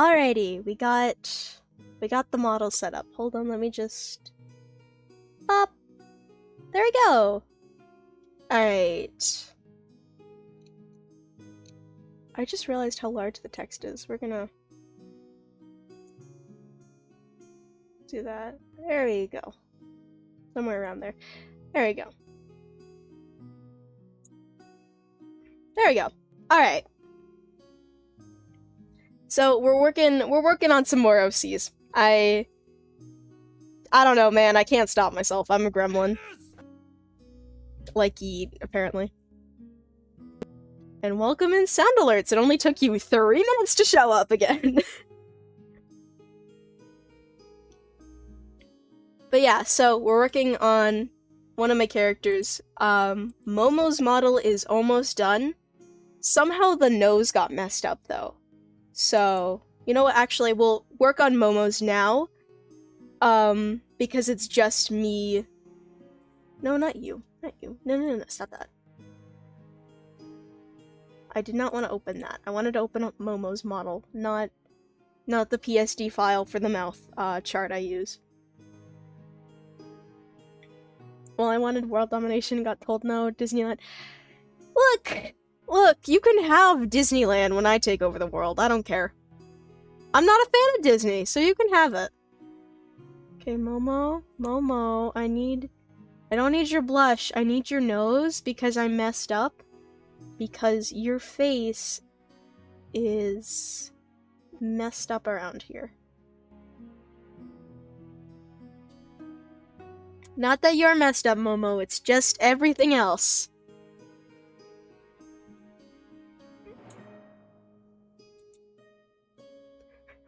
Alrighty, we got we got the model set up. Hold on, let me just up. There we go. Alright. I just realized how large the text is. We're gonna do that. There we go. Somewhere around there. There we go. There we go. Alright. So we're working we're working on some more OCs. I I don't know, man. I can't stop myself. I'm a gremlin. Like Eat, apparently. And welcome in sound alerts. It only took you three minutes to show up again. but yeah, so we're working on one of my characters. Um, Momo's model is almost done. Somehow the nose got messed up though. So, you know what? Actually, we'll work on Momo's now. Um, because it's just me. No, not you. Not you. No, no, no, no. Stop that. I did not want to open that. I wanted to open up Momo's model, not not the PSD file for the mouth uh, chart I use. Well, I wanted world domination, got told no, Disneyland. Look! Look, you can have Disneyland when I take over the world. I don't care. I'm not a fan of Disney, so you can have it. Okay, Momo, Momo, I need... I don't need your blush. I need your nose because I messed up. Because your face is messed up around here. Not that you're messed up, Momo, it's just everything else.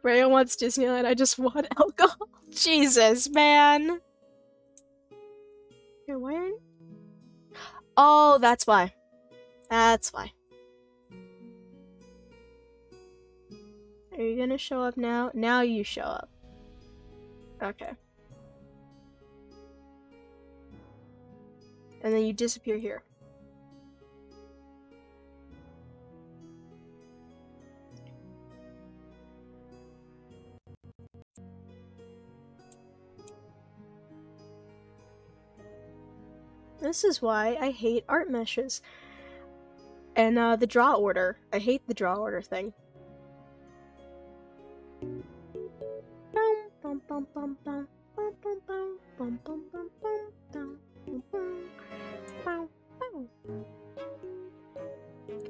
Raya wants Disneyland, I just want alcohol. Jesus, man. Why aren't... Oh, that's why. That's why. Are you gonna show up now? Now you show up. Okay. And then you disappear here. This is why I hate art meshes. And uh, the draw order. I hate the draw order thing.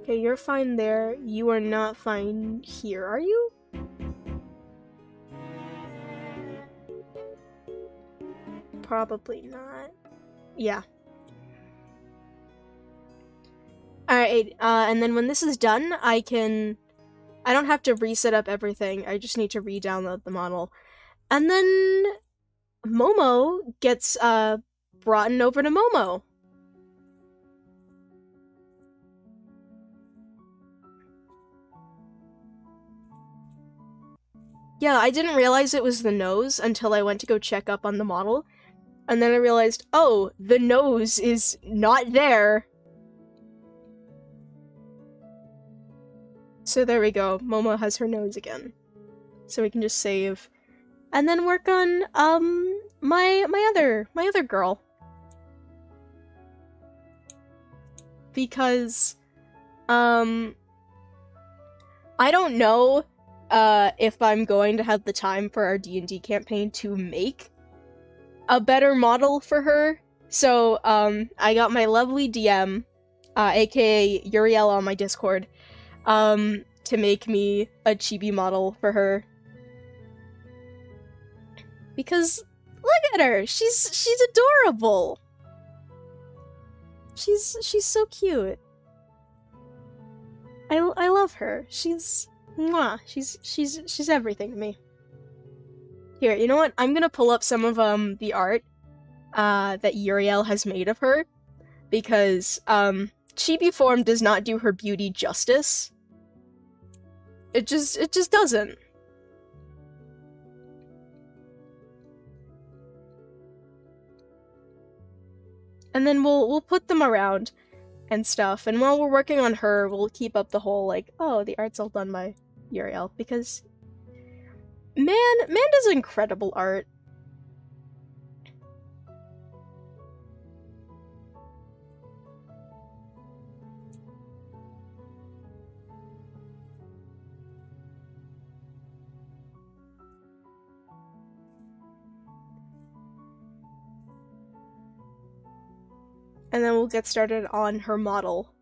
Okay, you're fine there. You are not fine here, are you? Probably not. Yeah. Alright, uh, and then when this is done, I can... I don't have to reset up everything, I just need to re-download the model. And then... Momo gets, uh, brought over to Momo. Yeah, I didn't realize it was the nose until I went to go check up on the model. And then I realized, oh, the nose is not there. So there we go. Momo has her nose again. So we can just save. And then work on um my my other my other girl. Because um I don't know uh if I'm going to have the time for our D&D campaign to make a better model for her. So um I got my lovely DM uh aka Uriel on my Discord um, to make me a chibi model for her. Because look at her, she's she's adorable. She's she's so cute. I I love her. She's mwah. She's she's she's everything to me. Here, you know what? I'm gonna pull up some of um the art uh that Uriel has made of her because um chibi form does not do her beauty justice. It just it just doesn't. And then we'll we'll put them around and stuff. And while we're working on her, we'll keep up the whole like, oh, the art's all done by Uriel because Man, man does incredible art. And then we'll get started on her model.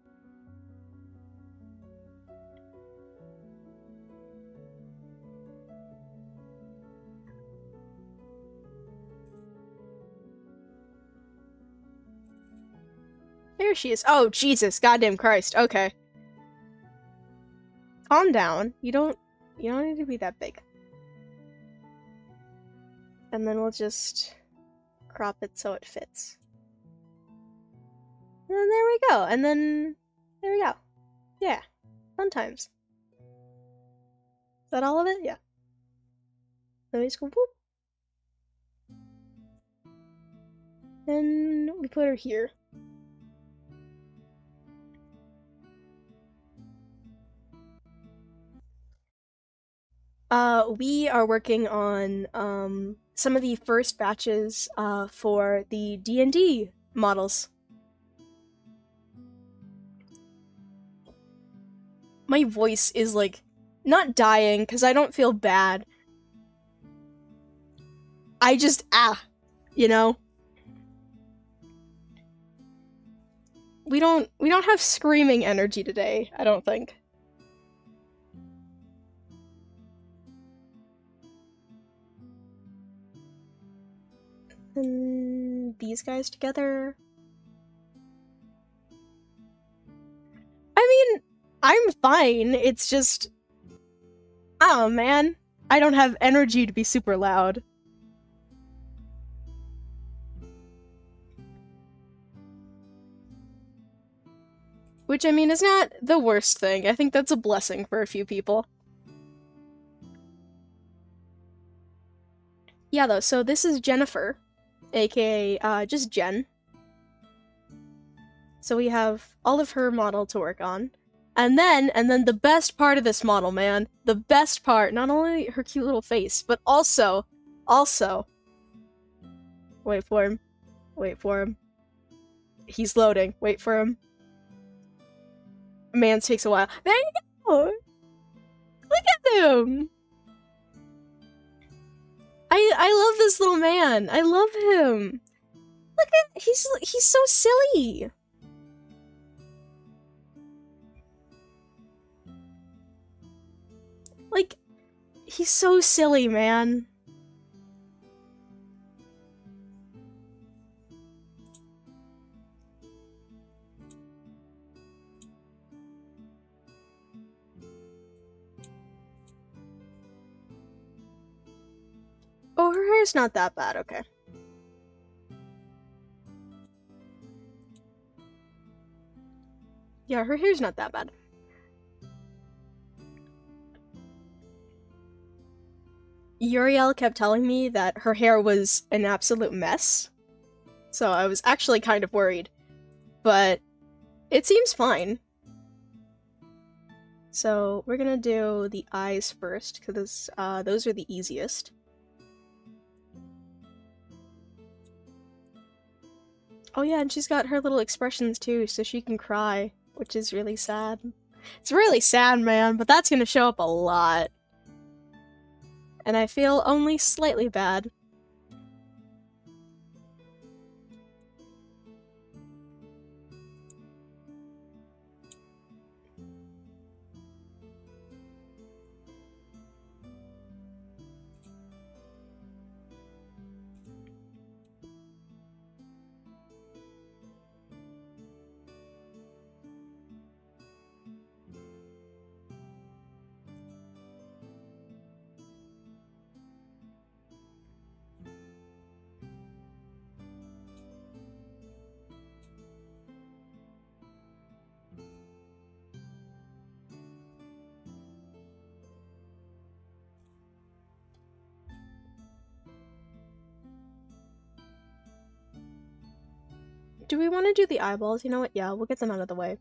There she is. Oh, Jesus, goddamn Christ. Okay. Calm down. You don't you don't need to be that big. And then we'll just crop it so it fits. And then there we go. And then there we go. Yeah. Fun times. Is that all of it? Yeah. Then we just go. Then we put her here. Uh, we are working on um, some of the first batches uh, for the D&D models. My voice is like not dying because I don't feel bad. I just ah, you know. We don't we don't have screaming energy today, I don't think. And these guys together. Fine. It's just. Oh man. I don't have energy to be super loud. Which, I mean, is not the worst thing. I think that's a blessing for a few people. Yeah, though, so this is Jennifer aka uh, just Jen. So we have all of her model to work on. And then, and then the best part of this model, man, the best part, not only her cute little face, but also, also, wait for him, wait for him. He's loading, wait for him. Man takes a while. There you go! Look at him! I I love this little man. I love him. Look at he's he's so silly. Like he's so silly, man. Oh, her hair's not that bad, okay. Yeah, her hair's not that bad. Uriel kept telling me that her hair was an absolute mess. So I was actually kind of worried. But it seems fine. So we're gonna do the eyes first, because uh, those are the easiest. Oh yeah, and she's got her little expressions too, so she can cry, which is really sad. It's really sad, man, but that's gonna show up a lot. And I feel only slightly bad. We want to do the eyeballs? You know what? Yeah, we'll get them out of the way.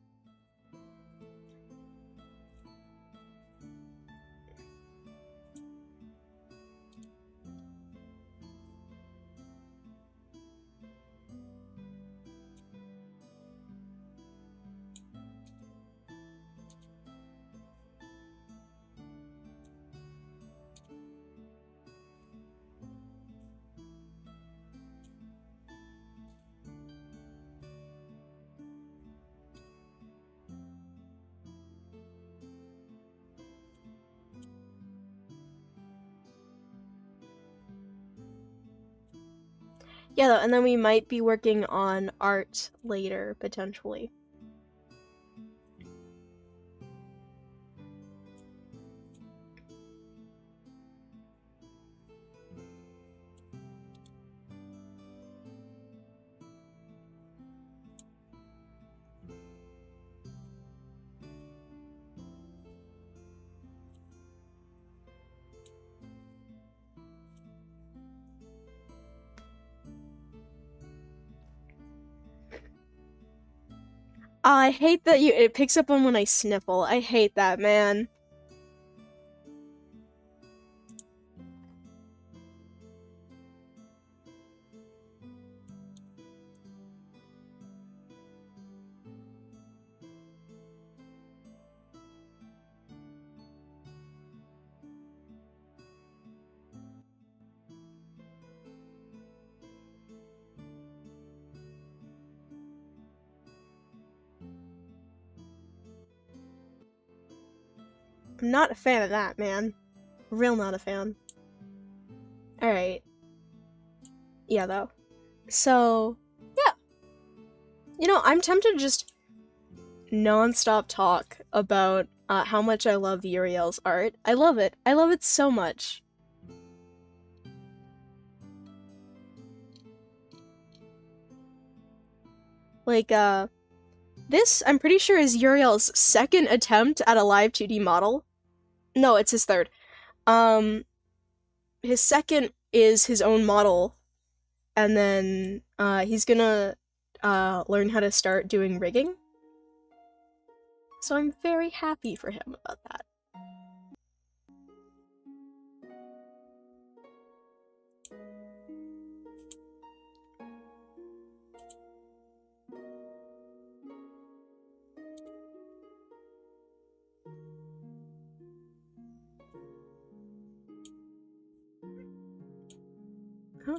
Yeah, and then we might be working on art later, potentially. I hate that you it picks up on when I sniffle. I hate that, man. Not a fan of that, man. Real not a fan. Alright. Yeah, though. So, yeah. You know, I'm tempted to just non-stop talk about uh, how much I love Uriel's art. I love it. I love it so much. Like, uh, this, I'm pretty sure, is Uriel's second attempt at a live 2D model. No, it's his third. Um, his second is his own model, and then uh, he's gonna uh, learn how to start doing rigging. So I'm very happy for him about that.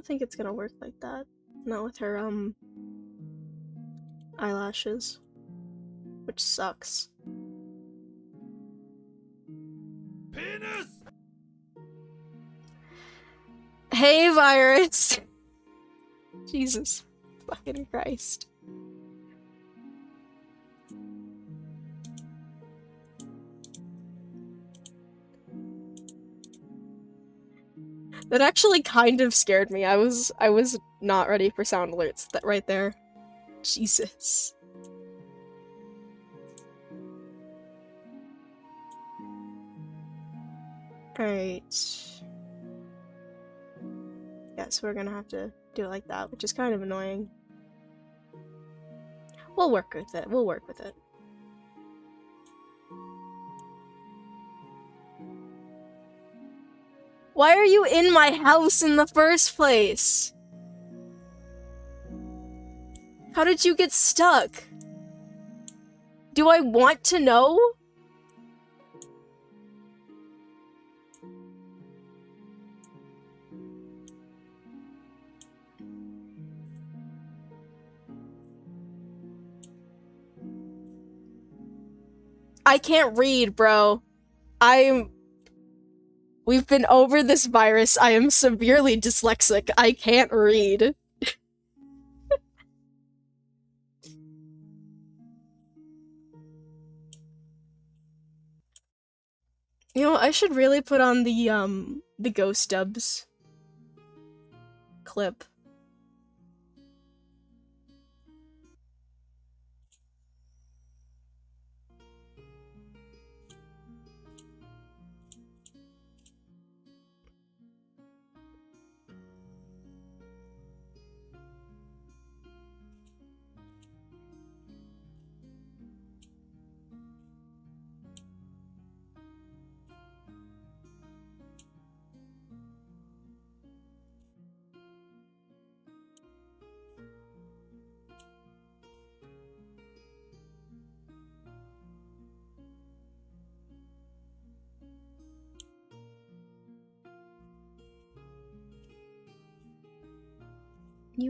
Don't think it's gonna work like that. Not with her, um, eyelashes. Which sucks. Penis! Hey, virus! Jesus fucking Christ. That actually kind of scared me. I was I was not ready for sound alerts that right there. Jesus. Alright. Yes, we're gonna have to do it like that, which is kind of annoying. We'll work with it. We'll work with it. Why are you in my house in the first place? How did you get stuck? Do I want to know? I can't read, bro. I'm. We've been over this virus. I am severely dyslexic. I can't read. you know, I should really put on the um the ghost dubs clip.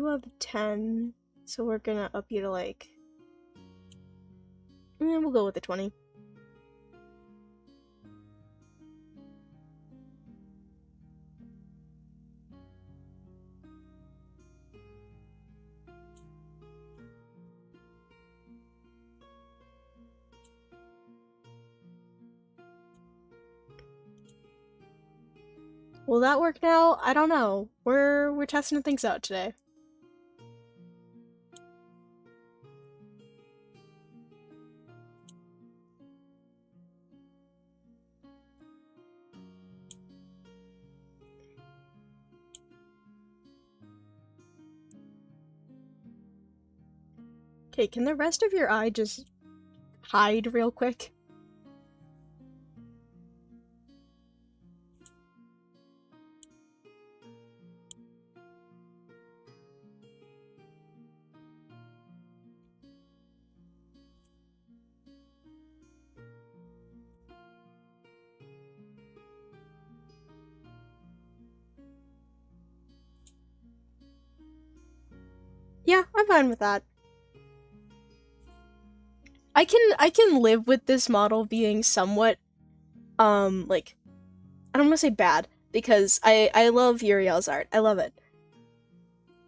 you have 10, so we're gonna up you to like. And we'll go with the 20. Will that work now? I don't know. We're we're testing things out today. Can the rest of your eye just hide real quick? Yeah, I'm fine with that. I can I can live with this model being somewhat um like I don't want to say bad because I I love Uriel's art. I love it.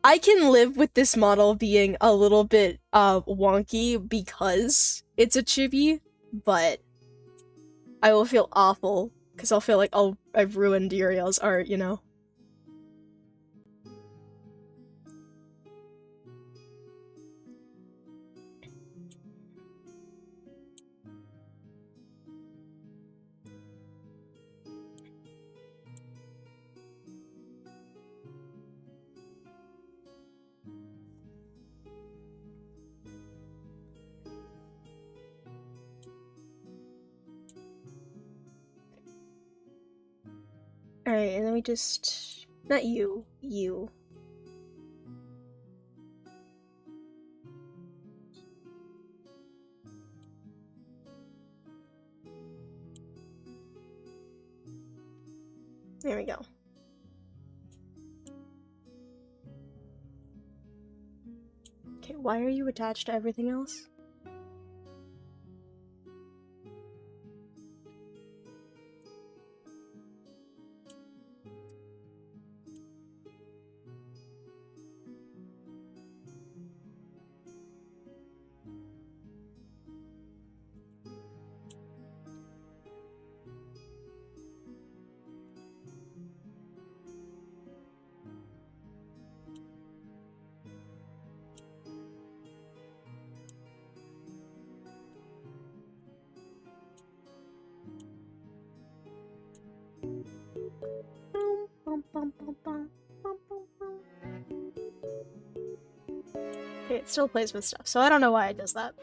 I can live with this model being a little bit uh wonky because it's a chibi, but I will feel awful because I'll feel like I'll I've ruined Uriel's art, you know. Alright, and then we just. Not you. You. There we go. Okay, why are you attached to everything else? Still plays with stuff, so I don't know why it does that.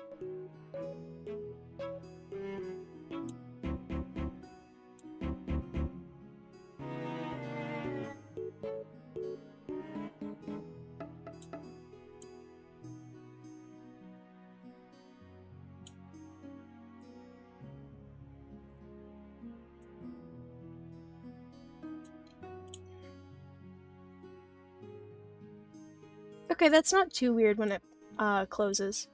Okay, that's not too weird when it uh, closes.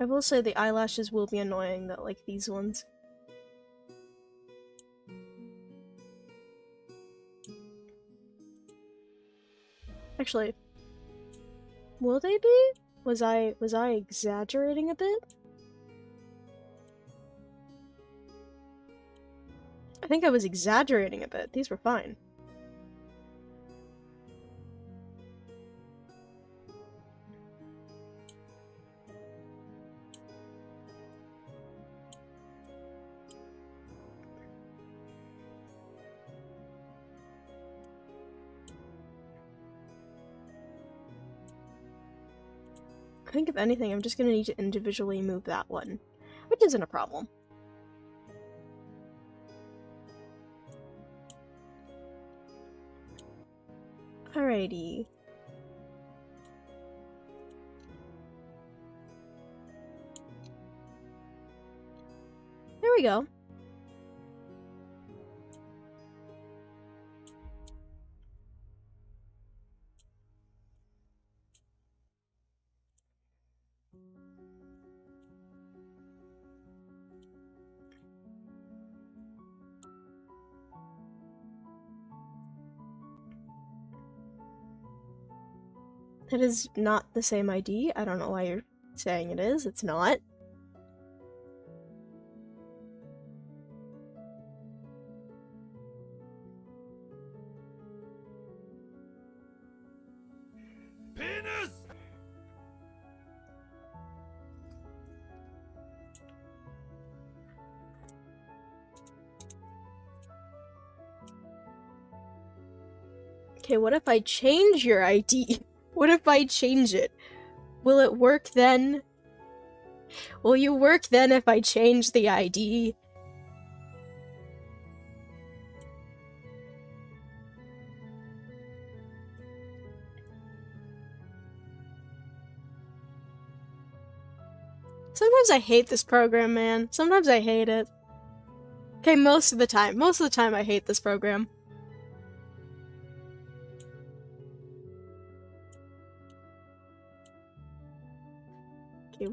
I will say the eyelashes will be annoying, that like these ones. Actually, will they be? Was I was I exaggerating a bit? I think I was exaggerating a bit. These were fine. I think if anything, I'm just gonna need to individually move that one, which isn't a problem. Alrighty. There we go. That is not the same ID. I don't know why you're saying it is. It's not. Penis! Okay, what if I change your ID? What if I change it? Will it work then? Will you work then if I change the ID? Sometimes I hate this program, man. Sometimes I hate it. Okay, most of the time. Most of the time I hate this program.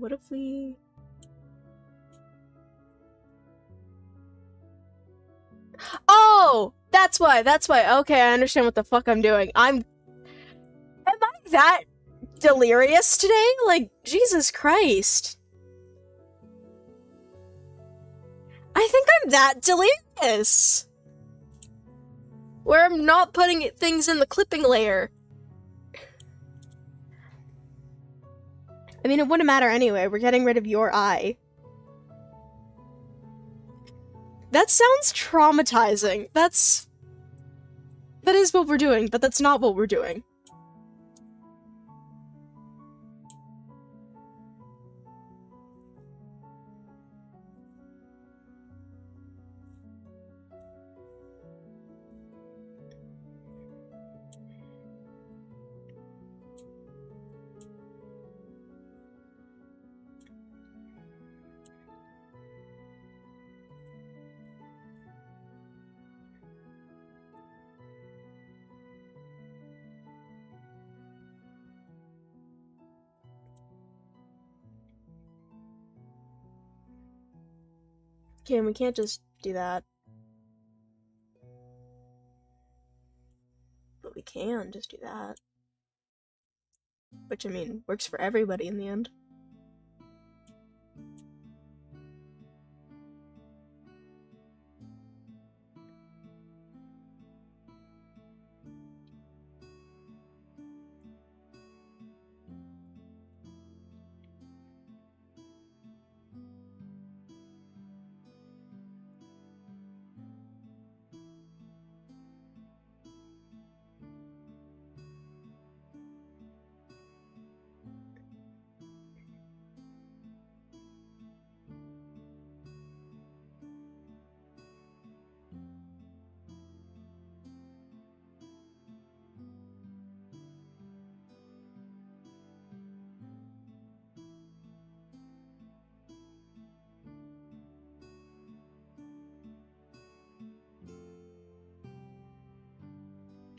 What if we... Oh! That's why, that's why. Okay, I understand what the fuck I'm doing. I'm... Am I that delirious today? Like, Jesus Christ. I think I'm that delirious. Where I'm not putting things in the clipping layer. I mean, it wouldn't matter anyway. We're getting rid of your eye. That sounds traumatizing. That's. That is what we're doing, but that's not what we're doing. We can't just do that. But we can just do that. Which, I mean, works for everybody in the end.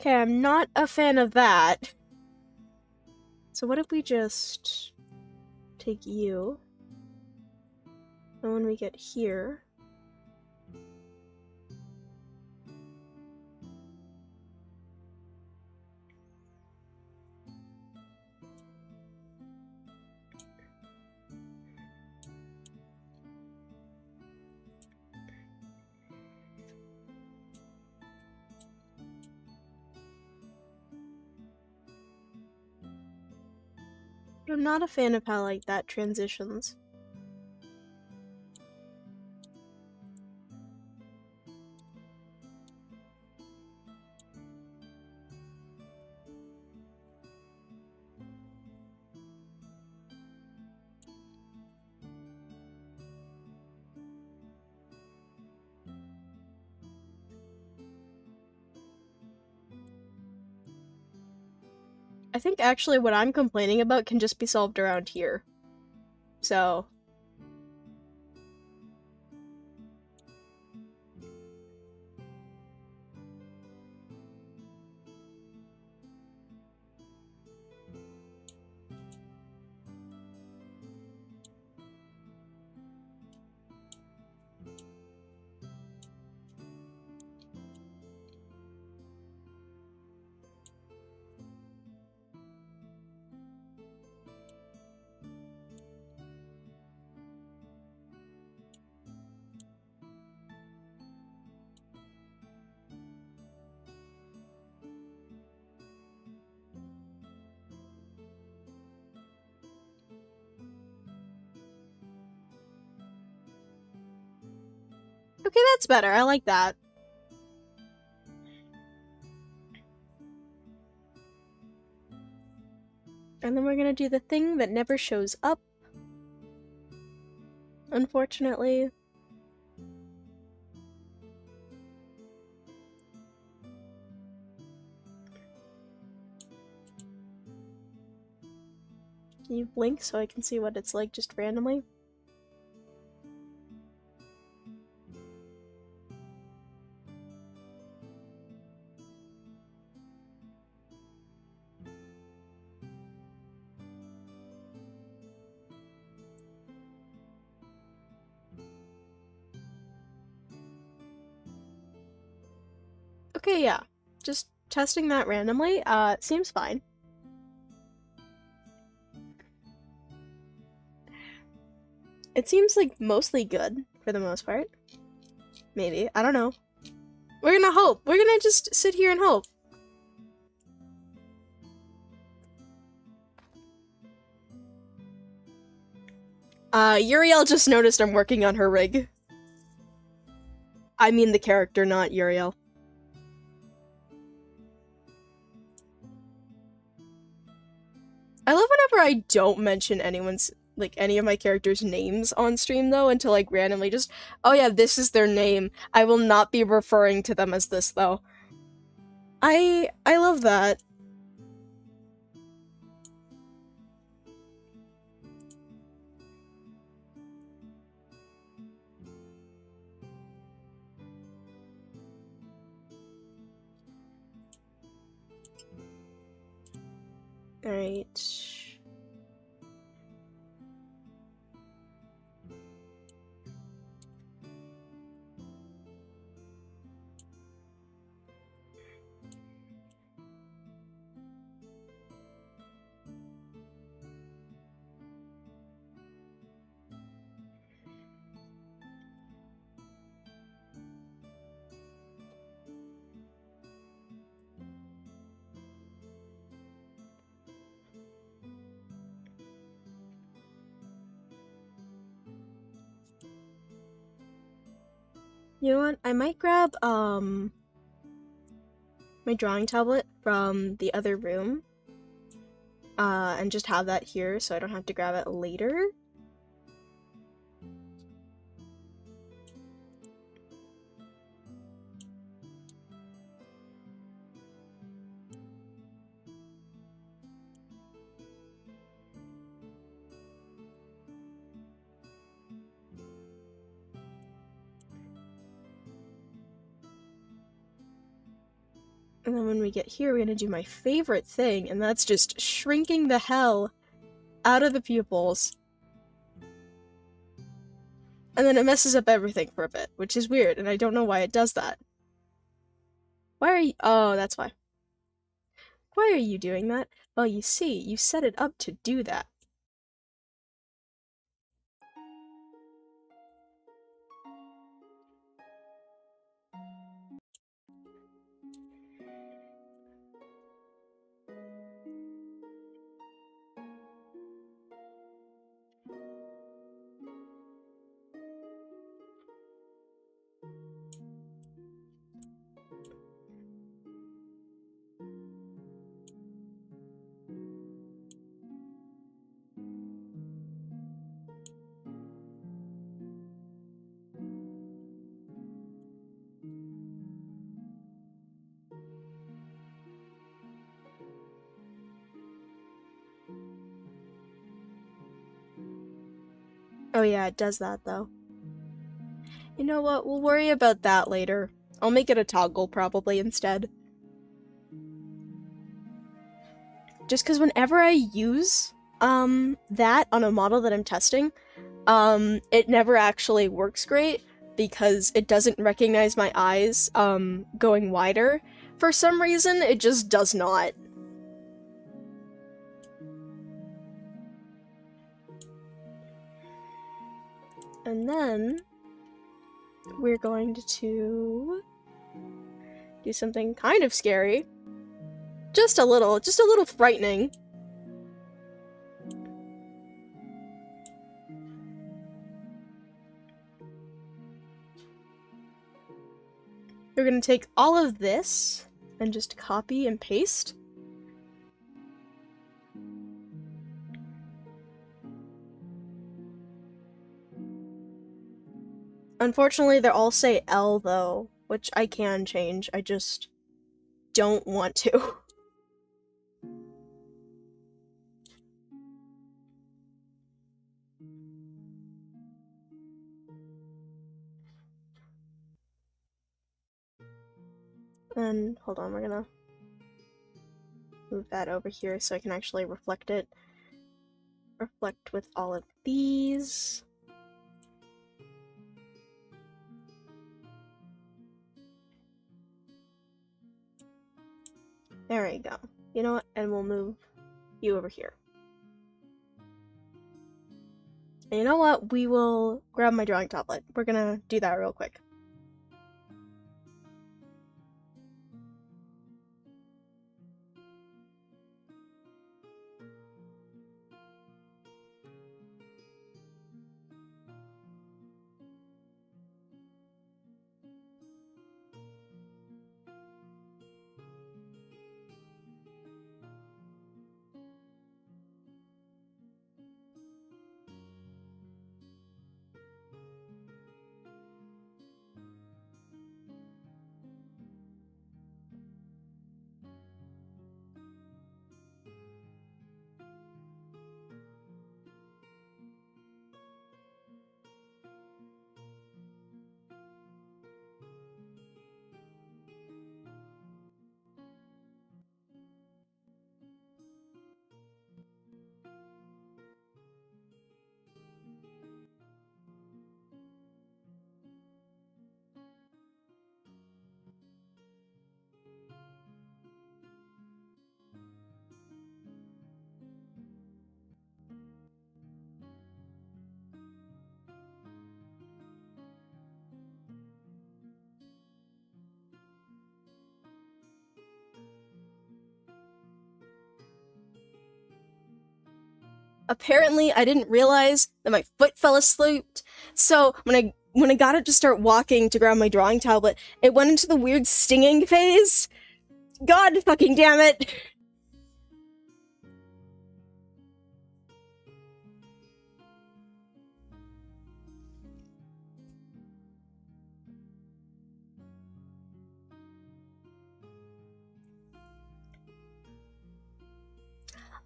Okay, I'm not a fan of that. So what if we just take you? And when we get here, not a fan of how like that transitions. Actually what I'm complaining about can just be solved around here. So. Okay, that's better. I like that. And then we're gonna do the thing that never shows up. Unfortunately. Can you blink so I can see what it's like just randomly? Just testing that randomly. Uh, seems fine. It seems like mostly good for the most part. Maybe. I don't know. We're gonna hope. We're gonna just sit here and hope. Uh, Uriel just noticed I'm working on her rig. I mean the character, not Uriel. I love whenever I don't mention anyone's like any of my characters' names on stream though until like randomly just oh yeah, this is their name. I will not be referring to them as this though. I I love that. Alright. You know what? I might grab um my drawing tablet from the other room. Uh, and just have that here so I don't have to grab it later. And then when we get here, we're gonna do my favorite thing, and that's just shrinking the hell out of the pupils. And then it messes up everything for a bit, which is weird, and I don't know why it does that. Why are you- oh, that's why. Why are you doing that? Well, you see, you set it up to do that. Yeah, it does that though. You know what? We'll worry about that later. I'll make it a toggle probably instead. Just because whenever I use um that on a model that I'm testing, um it never actually works great because it doesn't recognize my eyes um going wider. For some reason, it just does not. And then we're going to do something kind of scary. Just a little, just a little frightening. We're gonna take all of this and just copy and paste. Unfortunately, they all say L though, which I can change. I just don't want to. And hold on, we're gonna move that over here so I can actually reflect it. Reflect with all of these. There we go. You know what? And we'll move you over here. And you know what? We will grab my drawing tablet. We're gonna do that real quick. Apparently I didn't realize that my foot fell asleep. So when I when I got it to start walking to grab my drawing tablet, it went into the weird stinging phase. God fucking damn it.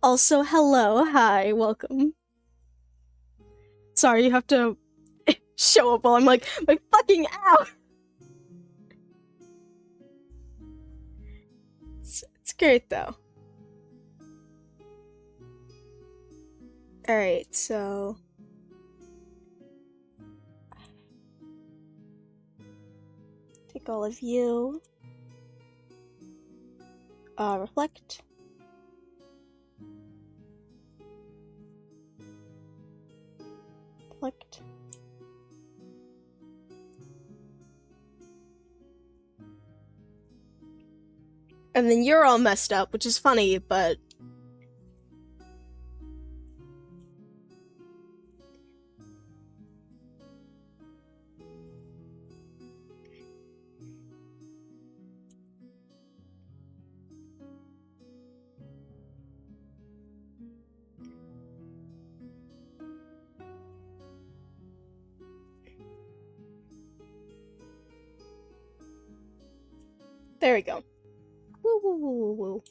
Also, hello, hi, welcome. Sorry, you have to show up while I'm like, my fucking ow! It's, it's great though. Alright, so. Take all of you. Uh, reflect. Reflect. And then you're all messed up, which is funny, but there we go. Woo woo woo woo woo.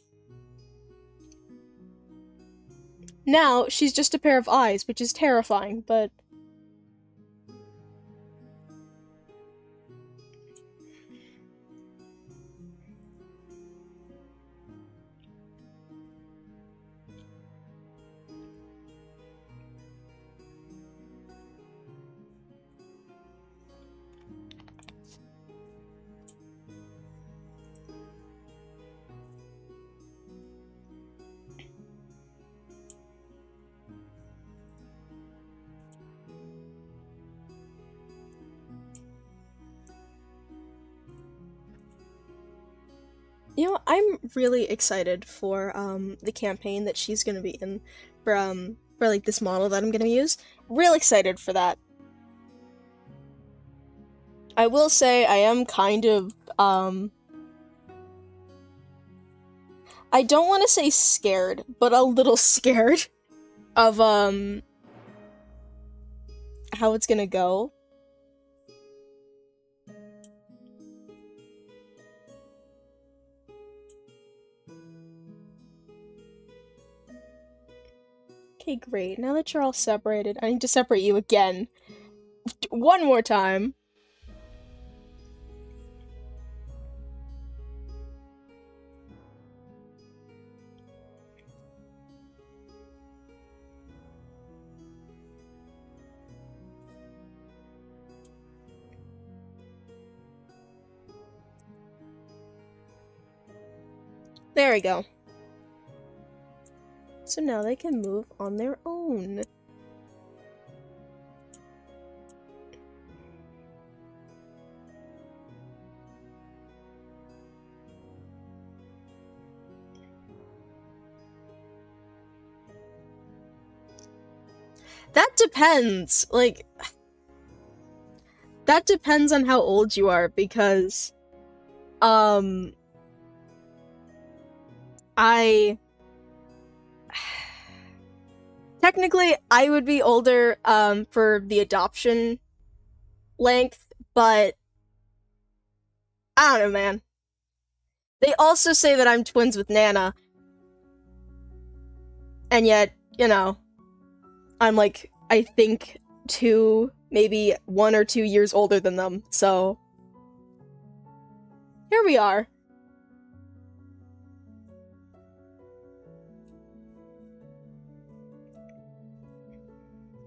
Now she's just a pair of eyes, which is terrifying, but really excited for um the campaign that she's gonna be in for um for like this model that I'm gonna use. Real excited for that. I will say I am kind of um I don't want to say scared, but a little scared of um how it's going to go. Okay, great. Now that you're all separated, I need to separate you again. One more time. There we go. So now they can move on their own. That depends. Like, that depends on how old you are because, um, I technically I would be older um for the adoption length, but I don't know, man. They also say that I'm twins with Nana. And yet, you know, I'm like I think two, maybe one or two years older than them. So here we are.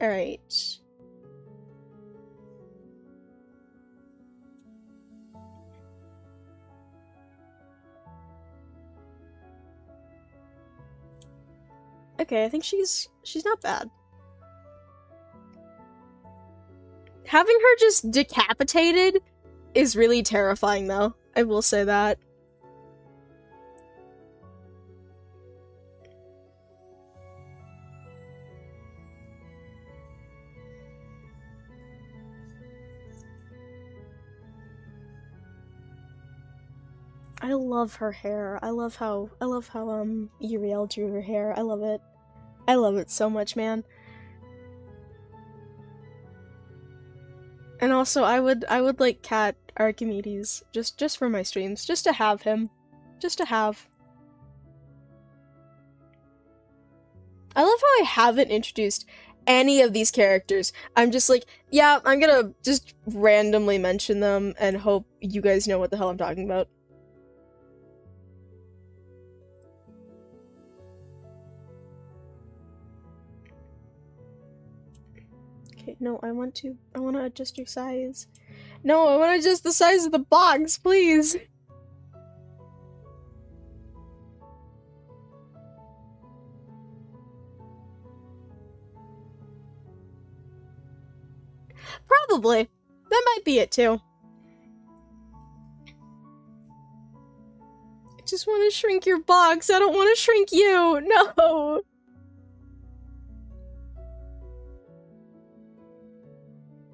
All right. Okay, I think she's she's not bad. Having her just decapitated is really terrifying though. I will say that. I love her hair. I love how I love how um Uriel drew her hair. I love it. I love it so much, man. And also I would I would like cat Archimedes just just for my streams, just to have him. Just to have. I love how I haven't introduced any of these characters. I'm just like, yeah, I'm gonna just randomly mention them and hope you guys know what the hell I'm talking about. No, I want to I want to adjust your size. No, I want to adjust the size of the box, please. Probably. That might be it too. I just want to shrink your box. I don't want to shrink you. No.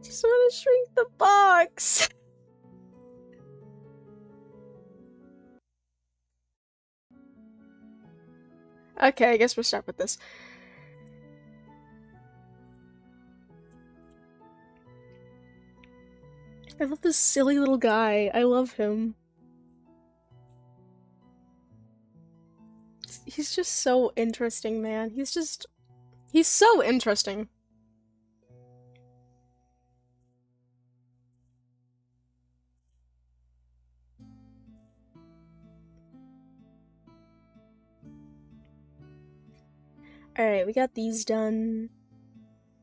Just want to shrink the box. okay, I guess we'll start with this. I love this silly little guy. I love him. He's just so interesting, man. He's just. He's so interesting. Alright, we got these done.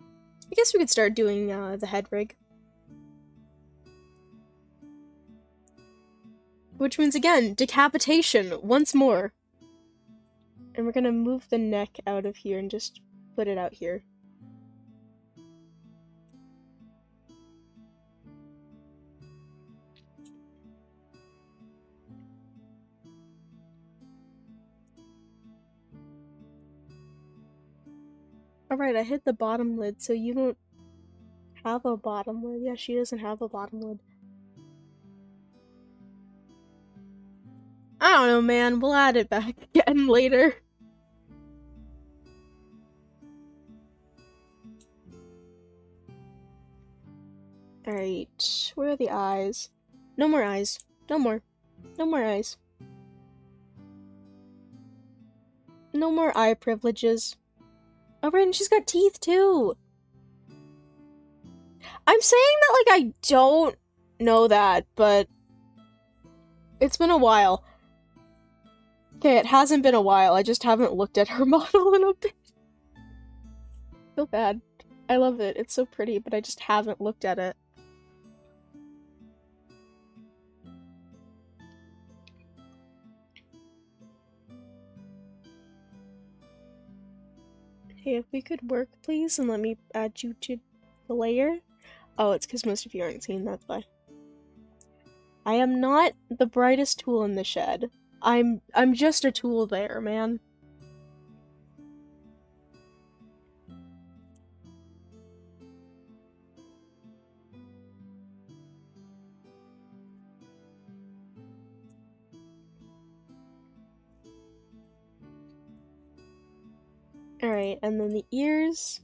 I guess we could start doing uh, the head rig. Which means, again, decapitation once more. And we're gonna move the neck out of here and just put it out here. Alright, I hit the bottom lid, so you don't have a bottom lid. Yeah, she doesn't have a bottom lid. I don't know, man. We'll add it back again later. Alright, where are the eyes? No more eyes. No more. No more eyes. No more eye privileges. Oh, right, and she's got teeth too. I'm saying that like I don't know that, but it's been a while. Okay, it hasn't been a while. I just haven't looked at her model in a bit. feel bad. I love it. It's so pretty, but I just haven't looked at it. Hey, if we could work, please, and let me add you to the layer. Oh, it's because most of you aren't seeing, that's why. I am not the brightest tool in the shed. I'm I'm just a tool there, man. Alright, and then the ears.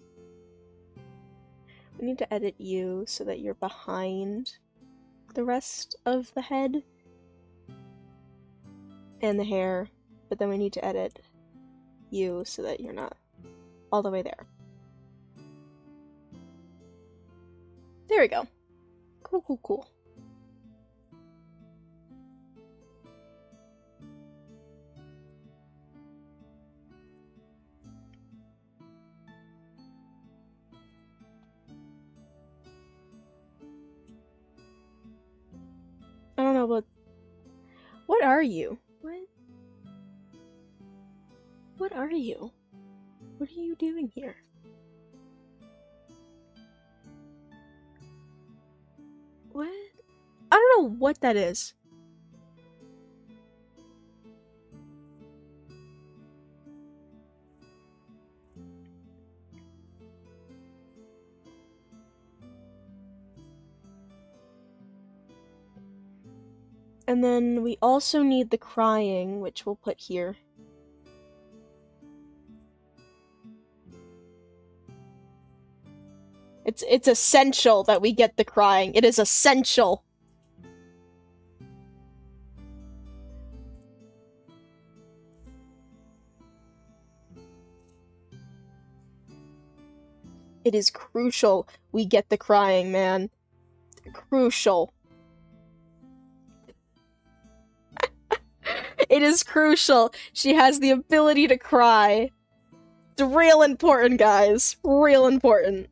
We need to edit you so that you're behind the rest of the head and the hair, but then we need to edit you so that you're not all the way there. There we go. Cool, cool, cool. Don't know what. What are you? What? What are you? What are you doing here? What? I don't know what that is. And then we also need the crying, which we'll put here. It's it's essential that we get the crying. It is essential. It is crucial we get the crying, man. Crucial. It is crucial. She has the ability to cry. It's real important, guys. Real important.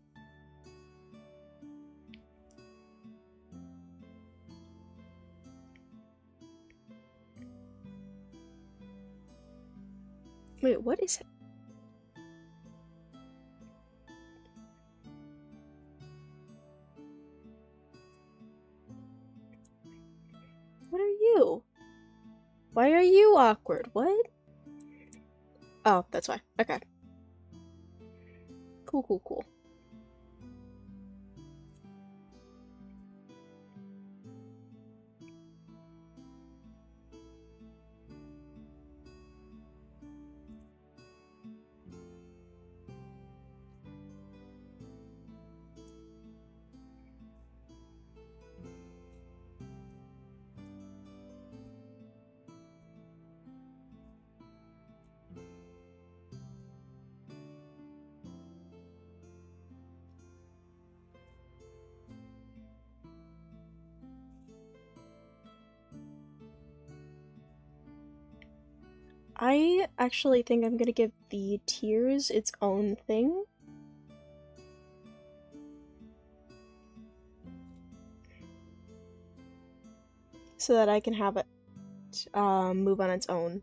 Wait, what is it? What are you? Why are you awkward? What? Oh, that's why. Okay. Cool, cool, cool. Actually think I'm gonna give the tears its own thing. So that I can have it um, move on its own.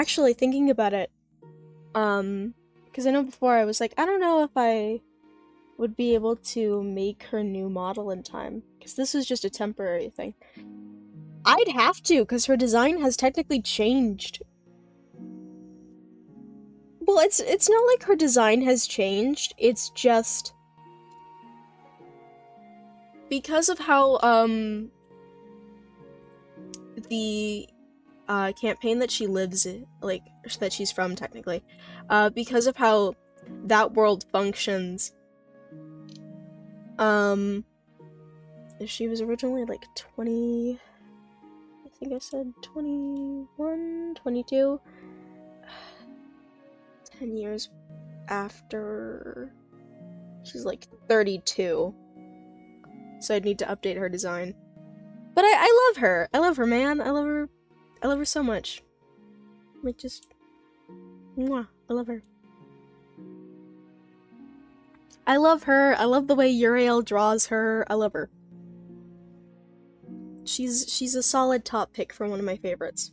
Actually thinking about it, um, because I know before I was like, I don't know if I would be able to make her new model in time, because this was just a temporary thing. I'd have to, because her design has technically changed. Well, it's it's not like her design has changed. It's just because of how um the uh, campaign that she lives in, like that she's from technically, uh, because of how that world functions. Um, she was originally like 20, I think I said 21, 22, 10 years after she's like 32. So I'd need to update her design. But I, I love her. I love her, man. I love her. I love her so much. Like, just. Mwah. I love her. I love her. I love the way Uriel draws her. I love her. She's she's a solid top pick for one of my favorites.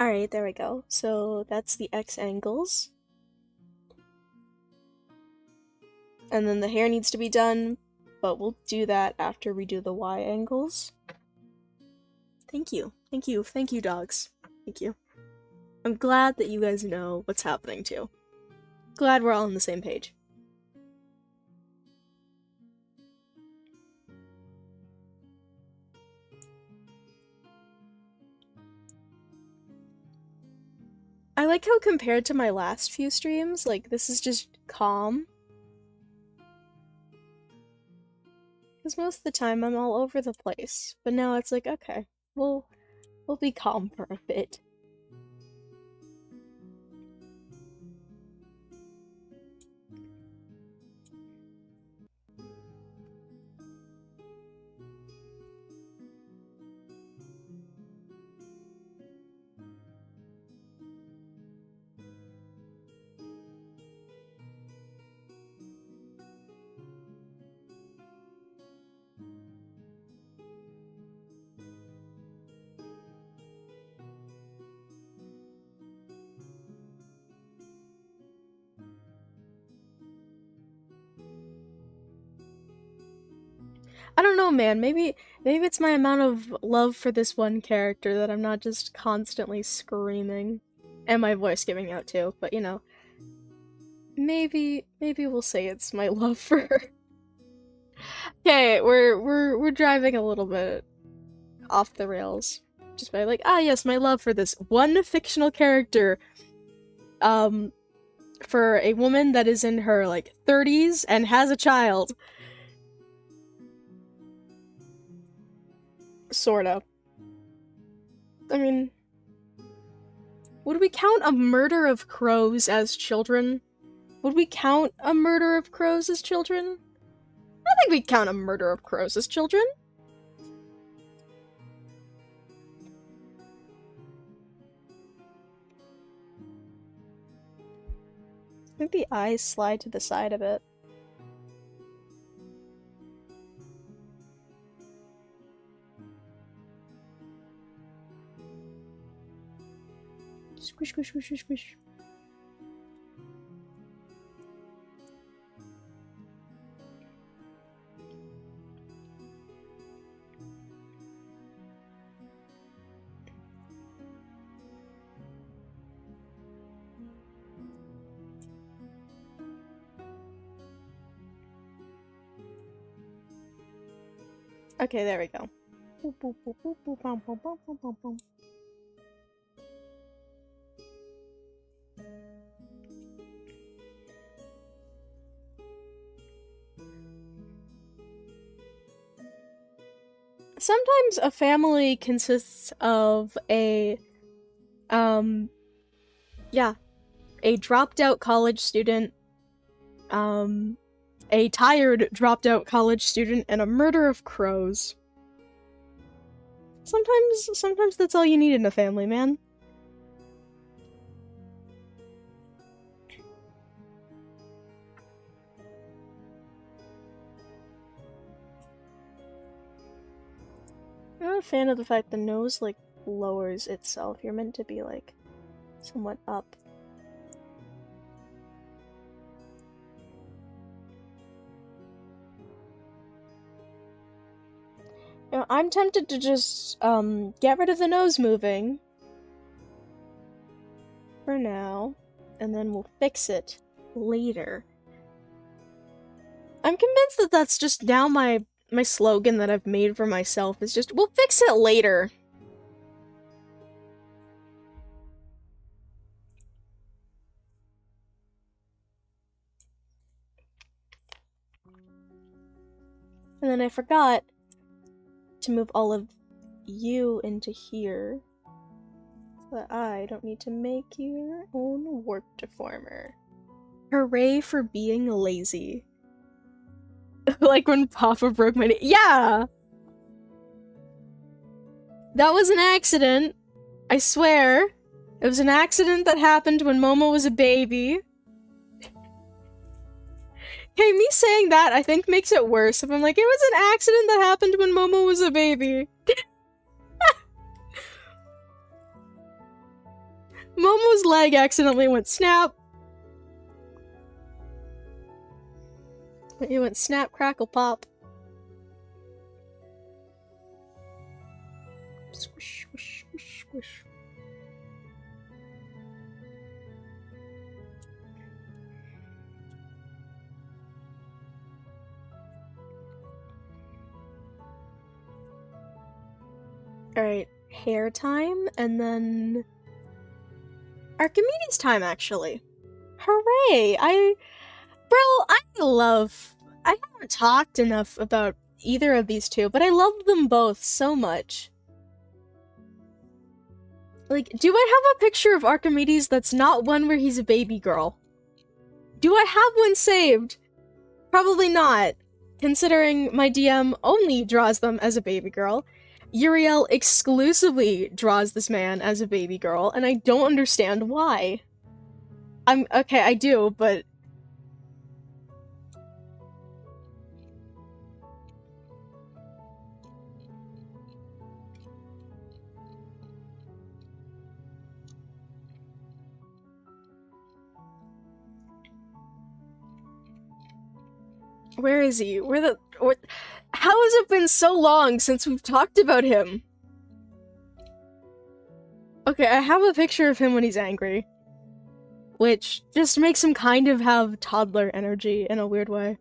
Alright, there we go. So that's the X angles. And then the hair needs to be done, but we'll do that after we do the Y angles. Thank you. Thank you. Thank you, dogs. Thank you. I'm glad that you guys know what's happening too. Glad we're all on the same page. I like how compared to my last few streams, like this is just calm. Because most of the time I'm all over the place, but now it's like, okay, we'll we'll be calm for a bit. Man. Maybe maybe it's my amount of love for this one character that I'm not just constantly screaming and my voice giving out too, but you know. Maybe maybe we'll say it's my love for her. okay, we're we're we're driving a little bit off the rails. Just by like, ah yes, my love for this one fictional character um for a woman that is in her like 30s and has a child. Sorta. I mean, would we count a murder of crows as children? Would we count a murder of crows as children? I think we count a murder of crows as children. I think the eyes slide to the side of it. Squish, squish, squish, squish, squish. Okay, there we go. Sometimes a family consists of a, um, yeah, a dropped out college student, um, a tired, dropped out college student, and a murder of crows. Sometimes, sometimes that's all you need in a family, man. I'm not a fan of the fact the nose, like, lowers itself. You're meant to be, like, somewhat up. I'm tempted to just um get rid of the nose moving for now, and then we'll fix it later. I'm convinced that that's just now my my slogan that I've made for myself is just we'll fix it later. And then I forgot to move all of you into here. So that I don't need to make your own warp deformer. Hooray for being lazy. like when Papa broke my knee. Yeah! That was an accident. I swear. It was an accident that happened when Momo was a baby. Hey, me saying that I think makes it worse. If I'm like, it was an accident that happened when Momo was a baby. Momo's leg accidentally went snap. It went snap, crackle, pop. Squish, squish, squish, squish. Alright, hair time, and then Archimedes time, actually. Hooray! I. Bro, I love. I haven't talked enough about either of these two, but I love them both so much. Like, do I have a picture of Archimedes that's not one where he's a baby girl? Do I have one saved? Probably not, considering my DM only draws them as a baby girl. Uriel exclusively draws this man as a baby girl, and I don't understand why. I'm okay, I do, but Where is he? Where the what How has it been so long since we've talked about him? Okay, I have a picture of him when he's angry. Which just makes him kind of have toddler energy in a weird way.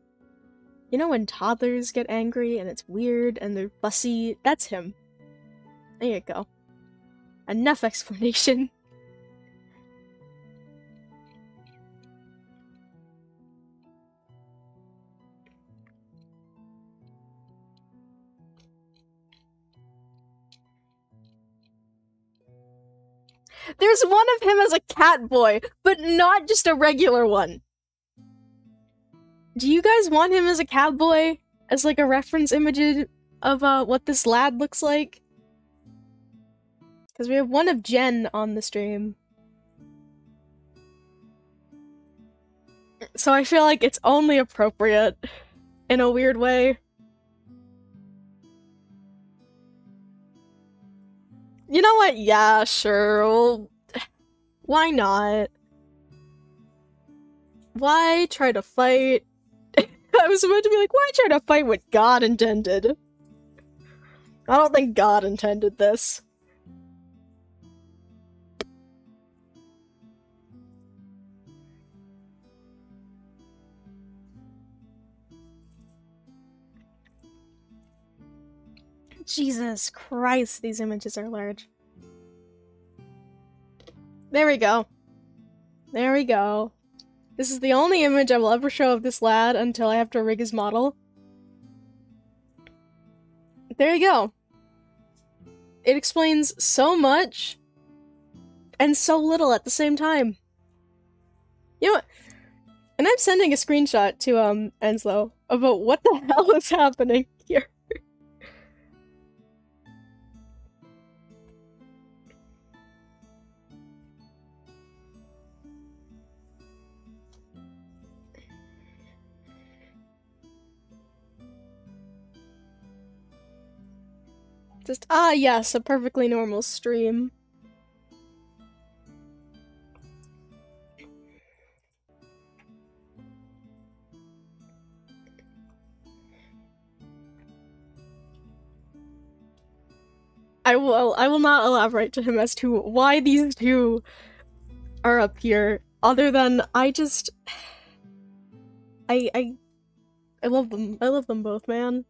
You know when toddlers get angry and it's weird and they're fussy? That's him. There you go. Enough explanation. There's one of him as a cat boy, but not just a regular one. Do you guys want him as a cat boy? As like a reference image of uh, what this lad looks like? Because we have one of Jen on the stream. So I feel like it's only appropriate in a weird way. You know what? Yeah, sure. Well, why not? Why try to fight? I was about to be like, why try to fight what God intended? I don't think God intended this. Jesus Christ, these images are large. There we go. There we go. This is the only image I will ever show of this lad until I have to rig his model. There you go. It explains so much and so little at the same time. You know what? And I'm sending a screenshot to um Enslow about what the hell is happening Just, ah, yes, a perfectly normal stream. I will I will not elaborate to him as to why these two are up here, other than I just I I I love them. I love them both, man.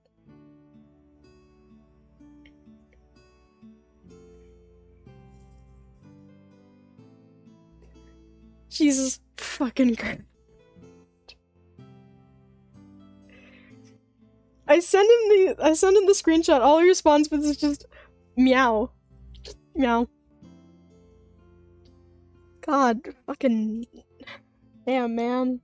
Jesus fucking Christ. I send him the I send him the screenshot. All he responds with is just meow. Just meow. God, fucking damn man.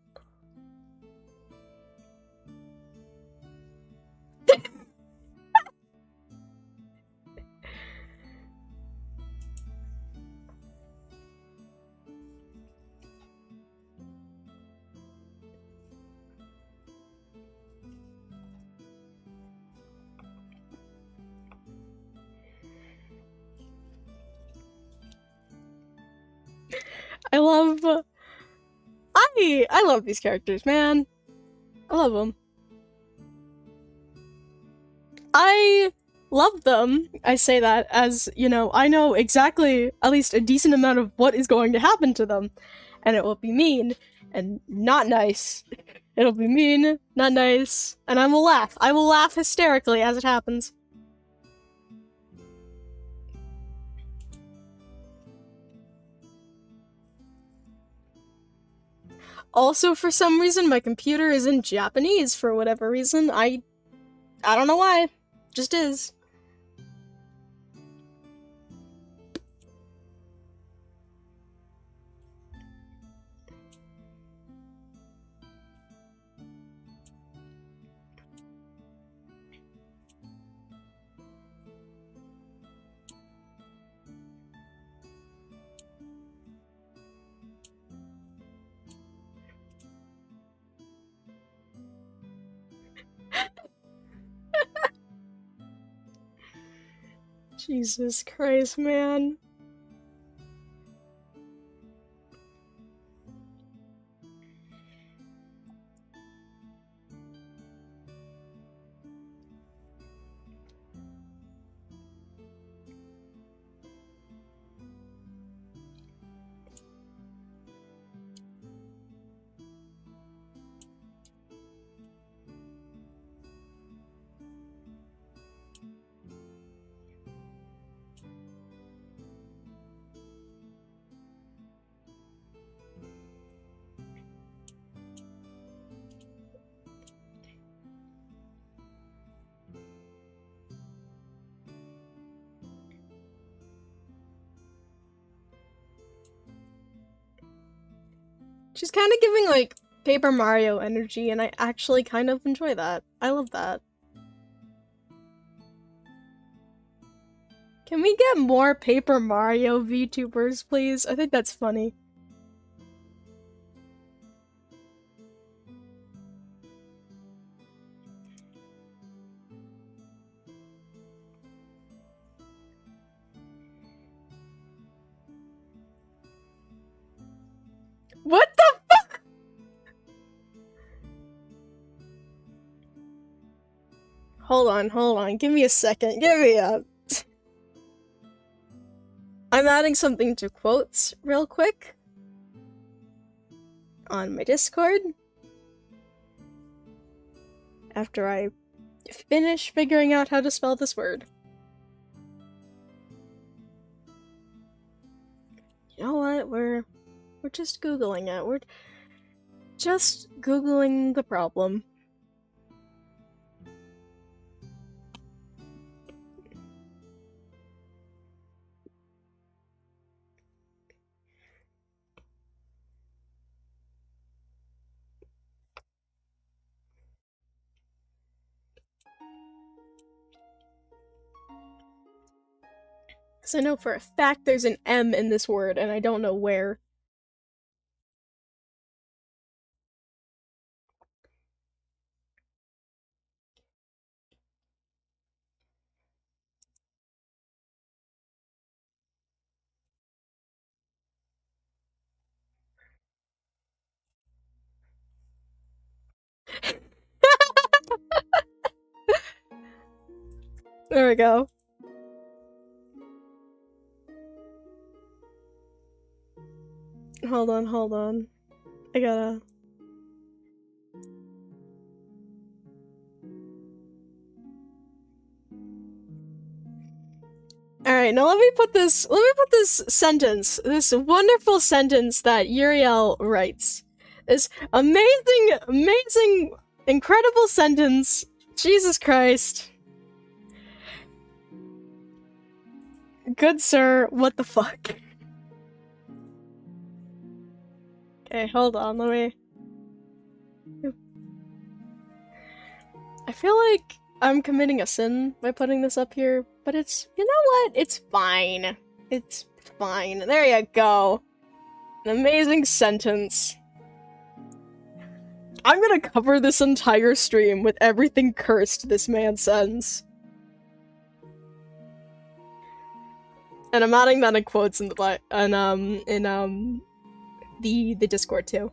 I love. I I love these characters, man. I love them. I love them. I say that as you know, I know exactly at least a decent amount of what is going to happen to them, and it will be mean and not nice. It'll be mean, not nice, and I will laugh. I will laugh hysterically as it happens. Also, for some reason, my computer is in Japanese for whatever reason. I. I don't know why. Just is. Jesus Christ, man. Kind of giving like Paper Mario energy, and I actually kind of enjoy that. I love that. Can we get more Paper Mario VTubers, please? I think that's funny. Hold on, hold on. Give me a second. Give me a. I'm adding something to quotes real quick on my Discord. After I finish figuring out how to spell this word. You know what? We're we're just googling it. We're just googling the problem. Because I know for a fact there's an M in this word, and I don't know where. there we go. Hold on, hold on. I gotta. Alright, now let me put this let me put this sentence, this wonderful sentence that Uriel writes. This amazing, amazing, incredible sentence. Jesus Christ. Good sir, what the fuck? Okay, hold on, let me. I feel like I'm committing a sin by putting this up here, but it's. You know what? It's fine. It's fine. There you go. An amazing sentence. I'm gonna cover this entire stream with everything cursed this man sends. And I'm adding that in quotes in the and um in um the the Discord too.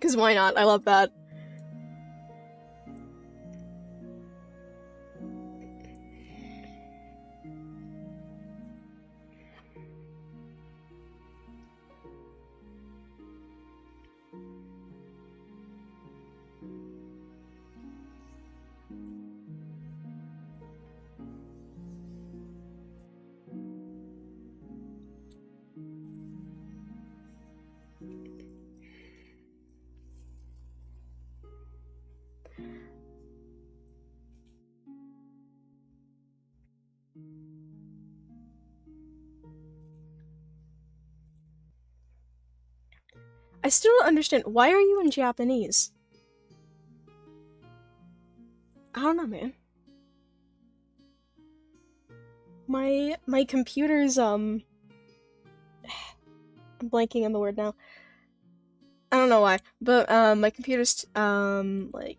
Cause why not? I love that. I still don't understand. Why are you in Japanese? I don't know, man. My my computer's um I'm blanking on the word now. I don't know why, but um my computer's um like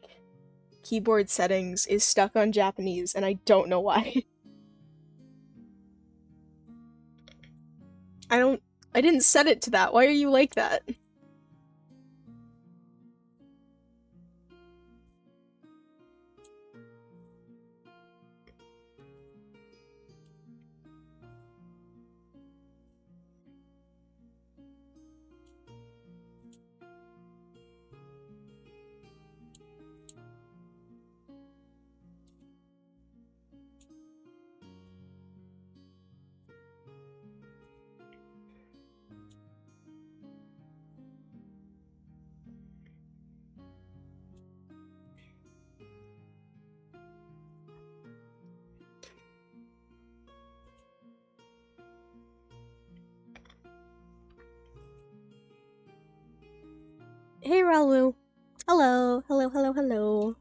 keyboard settings is stuck on Japanese and I don't know why. I don't I didn't set it to that. Why are you like that? Ralu. Hello, hello, hello, hello.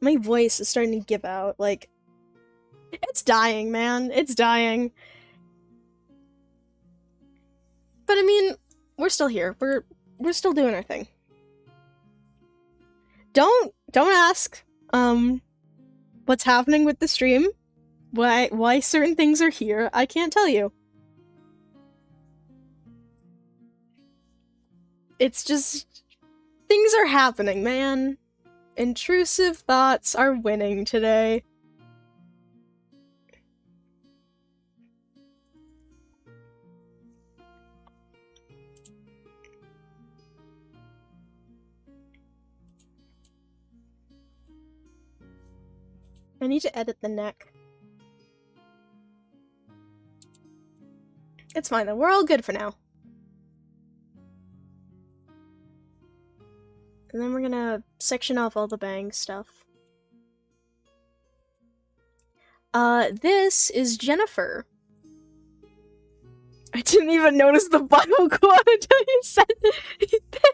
My voice is starting to give out. Like, it's dying, man. It's dying. But I mean, we're still here. We're we're still doing our thing. Don't don't ask um what's happening with the stream. Why why certain things are here. I can't tell you. It's just things are happening, man. Intrusive thoughts are winning today. I need to edit the neck. It's fine though, we're all good for now. And then we're gonna section off all the bang stuff. Uh, this is Jennifer. I didn't even notice the Bible quote until you said it.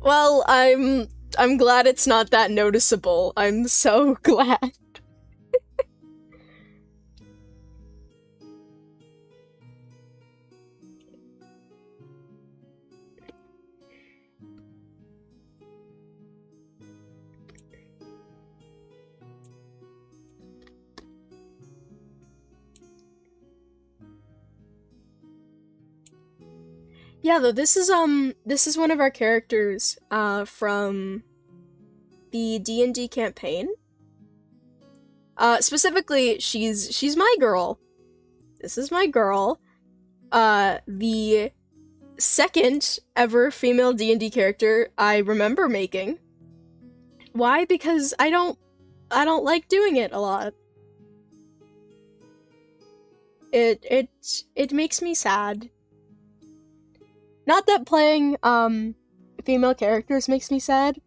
Well, I'm I'm glad it's not that noticeable. I'm so glad. Yeah, though this is um this is one of our characters uh from the D&D campaign. Uh specifically she's she's my girl. This is my girl. Uh the second ever female D&D character I remember making. Why? Because I don't I don't like doing it a lot. It it it makes me sad not that playing um female characters makes me sad.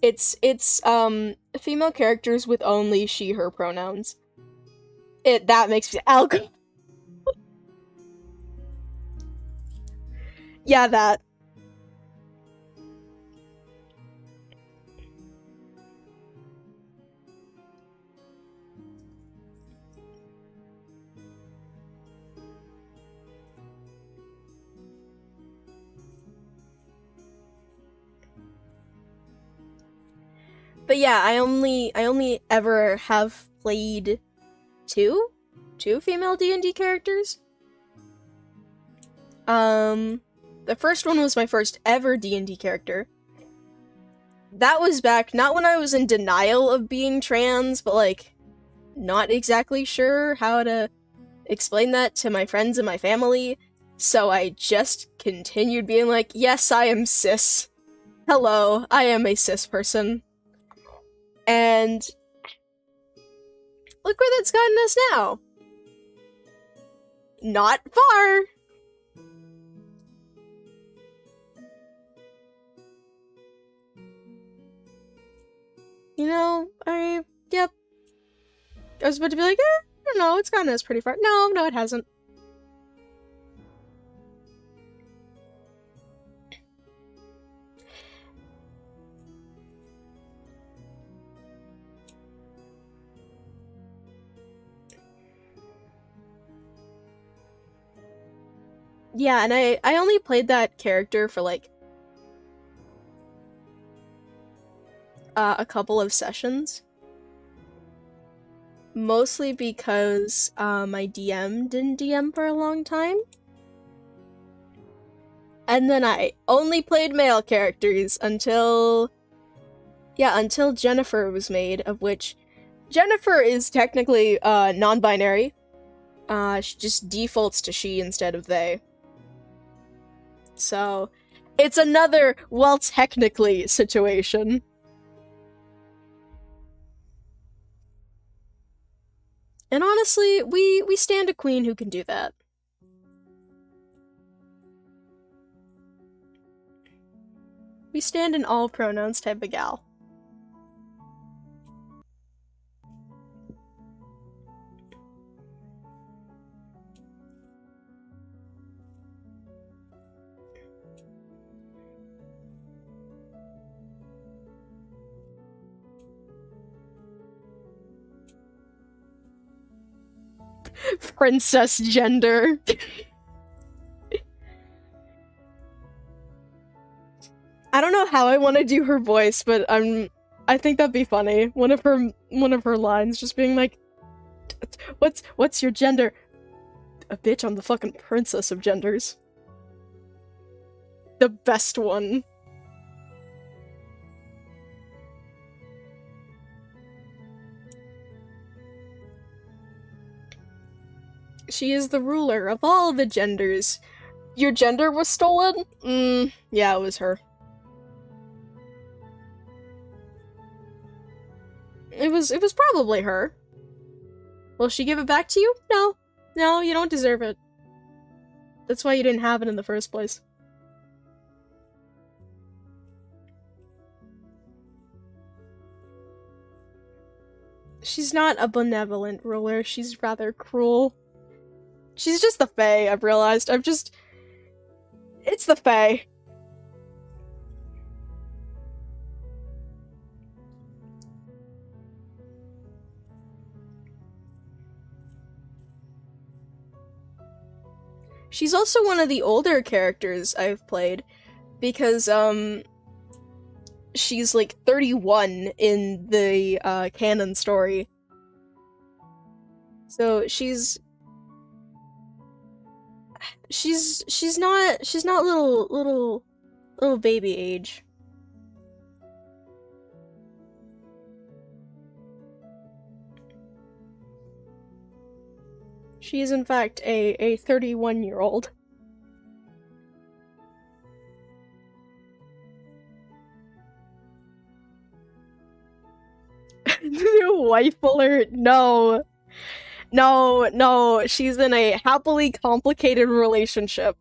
It's it's um female characters with only she her pronouns. It that makes me alcohol. yeah, that. But yeah, I only I only ever have played two two female D&D characters. Um the first one was my first ever D&D character. That was back not when I was in denial of being trans, but like not exactly sure how to explain that to my friends and my family. So I just continued being like, "Yes, I am cis. Hello, I am a cis person." And look where that's gotten us now. Not far. You know, I, yep. I was about to be like, eh, I don't know, it's gotten us pretty far. No, no, it hasn't. Yeah, and I I only played that character for like uh, a couple of sessions. Mostly because uh, my DM didn't DM for a long time. And then I only played male characters until. Yeah, until Jennifer was made, of which Jennifer is technically uh, non binary. Uh, she just defaults to she instead of they. So it's another, well, technically situation. And honestly, we we stand a queen who can do that. We stand an all pronouns type of gal. Princess gender. I don't know how I want to do her voice, but I'm I think that'd be funny. One of her one of her lines just being like What's what's your gender? A bitch I'm the fucking princess of genders. The best one. She is the ruler of all the genders. Your gender was stolen? Mm, yeah, it was her. It was it was probably her. Will she give it back to you? No. No, you don't deserve it. That's why you didn't have it in the first place. She's not a benevolent ruler, she's rather cruel. She's just the Fae, I've realized. I've just... It's the Fae. She's also one of the older characters I've played because um she's like 31 in the uh, canon story. So she's she's she's not she's not little little little baby age. She is in fact a a 31 year old. Wife alert, no. No, no, she's in a happily complicated relationship.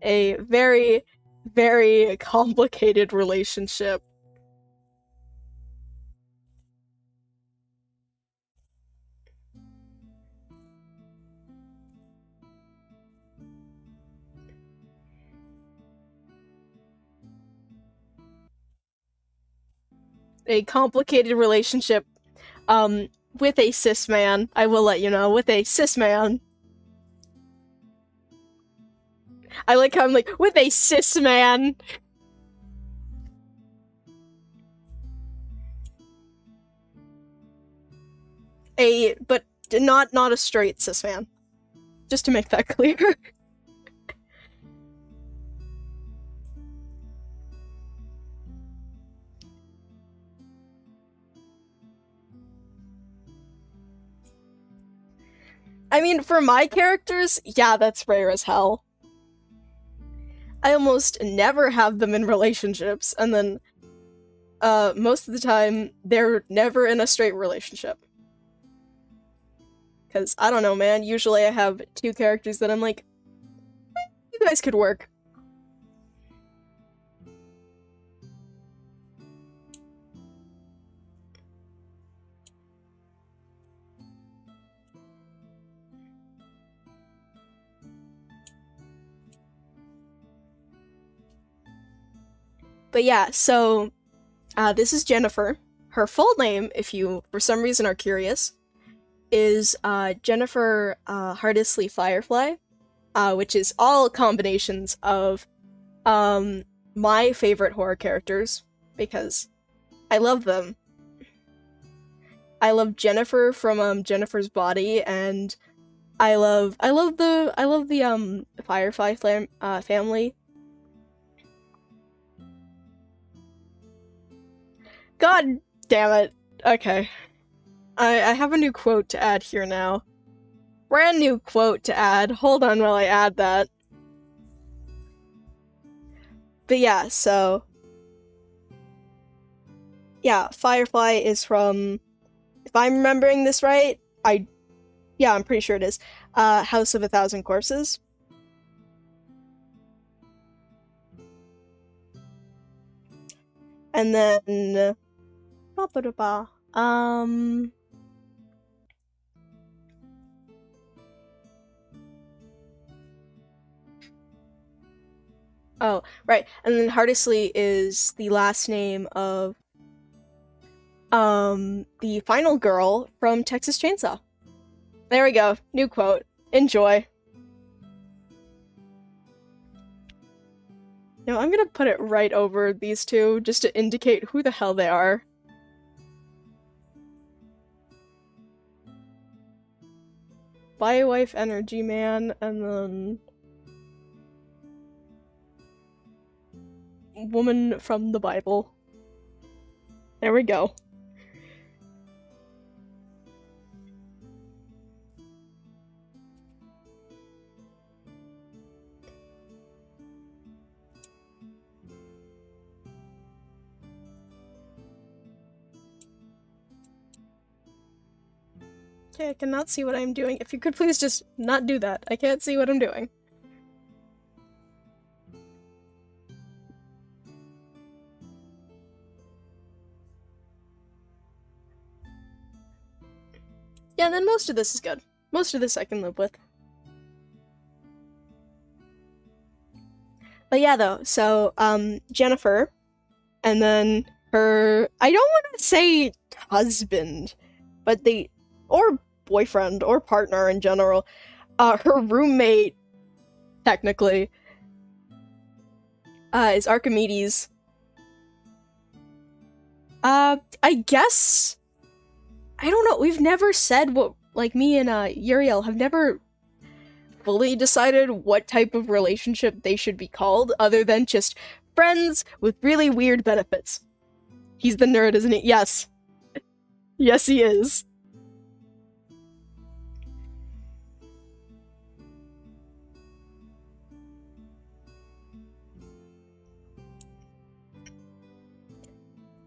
A very, very complicated relationship. A complicated relationship um with a cis man. I will let you know, with a cis man. I like how I'm like, with a cis man. A, but not not a straight cis man. Just to make that clear. I mean, for my characters, yeah, that's rare as hell. I almost never have them in relationships, and then uh, most of the time, they're never in a straight relationship. Because, I don't know, man, usually I have two characters that I'm like, eh, you guys could work. But yeah, so uh, this is Jennifer. Her full name, if you for some reason are curious, is uh, Jennifer uh, Firefly, uh, which is all combinations of um, my favorite horror characters because I love them. I love Jennifer from um, Jennifer's Body, and I love I love the I love the um Firefly uh, family God damn it. Okay. I, I have a new quote to add here now. Brand new quote to add. Hold on while I add that. But yeah, so. Yeah, Firefly is from. If I'm remembering this right, I. Yeah, I'm pretty sure it is. Uh, House of a Thousand Corpses. And then Ba -ba -ba. Um. Oh, right. And then Hardesty is the last name of um the final girl from Texas Chainsaw. There we go. New quote. Enjoy. Now I'm gonna put it right over these two just to indicate who the hell they are. Biowife Energy Man, and then Woman from the Bible. There we go. Okay, I cannot see what I'm doing. If you could please just not do that. I can't see what I'm doing. Yeah, then most of this is good. Most of this I can live with. But yeah, though, so, um, Jennifer, and then her, I don't want to say husband, but they, or boyfriend, or partner in general, uh, her roommate, technically, uh, is Archimedes. Uh, I guess I don't know. We've never said what, like me and uh, Uriel have never fully decided what type of relationship they should be called, other than just friends with really weird benefits. He's the nerd, isn't he? Yes. Yes, he is.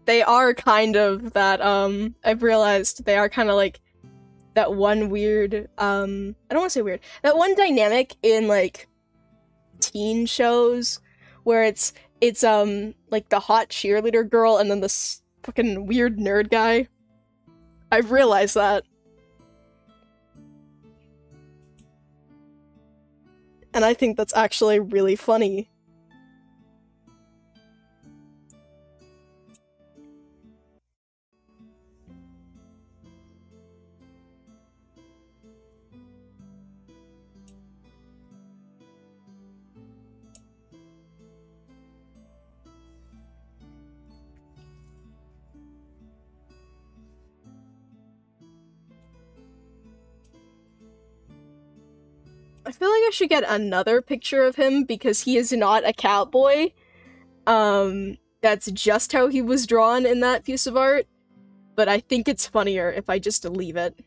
They are kind of that um I've realized they are kind of like that one weird um I don't want to say weird. That one dynamic in like teen shows where it's it's um like the hot cheerleader girl and then this fucking weird nerd guy. I've realized that. And I think that's actually really funny. Feel like I should get another picture of him because he is not a cowboy. Um, that's just how he was drawn in that piece of art. But I think it's funnier if I just leave it.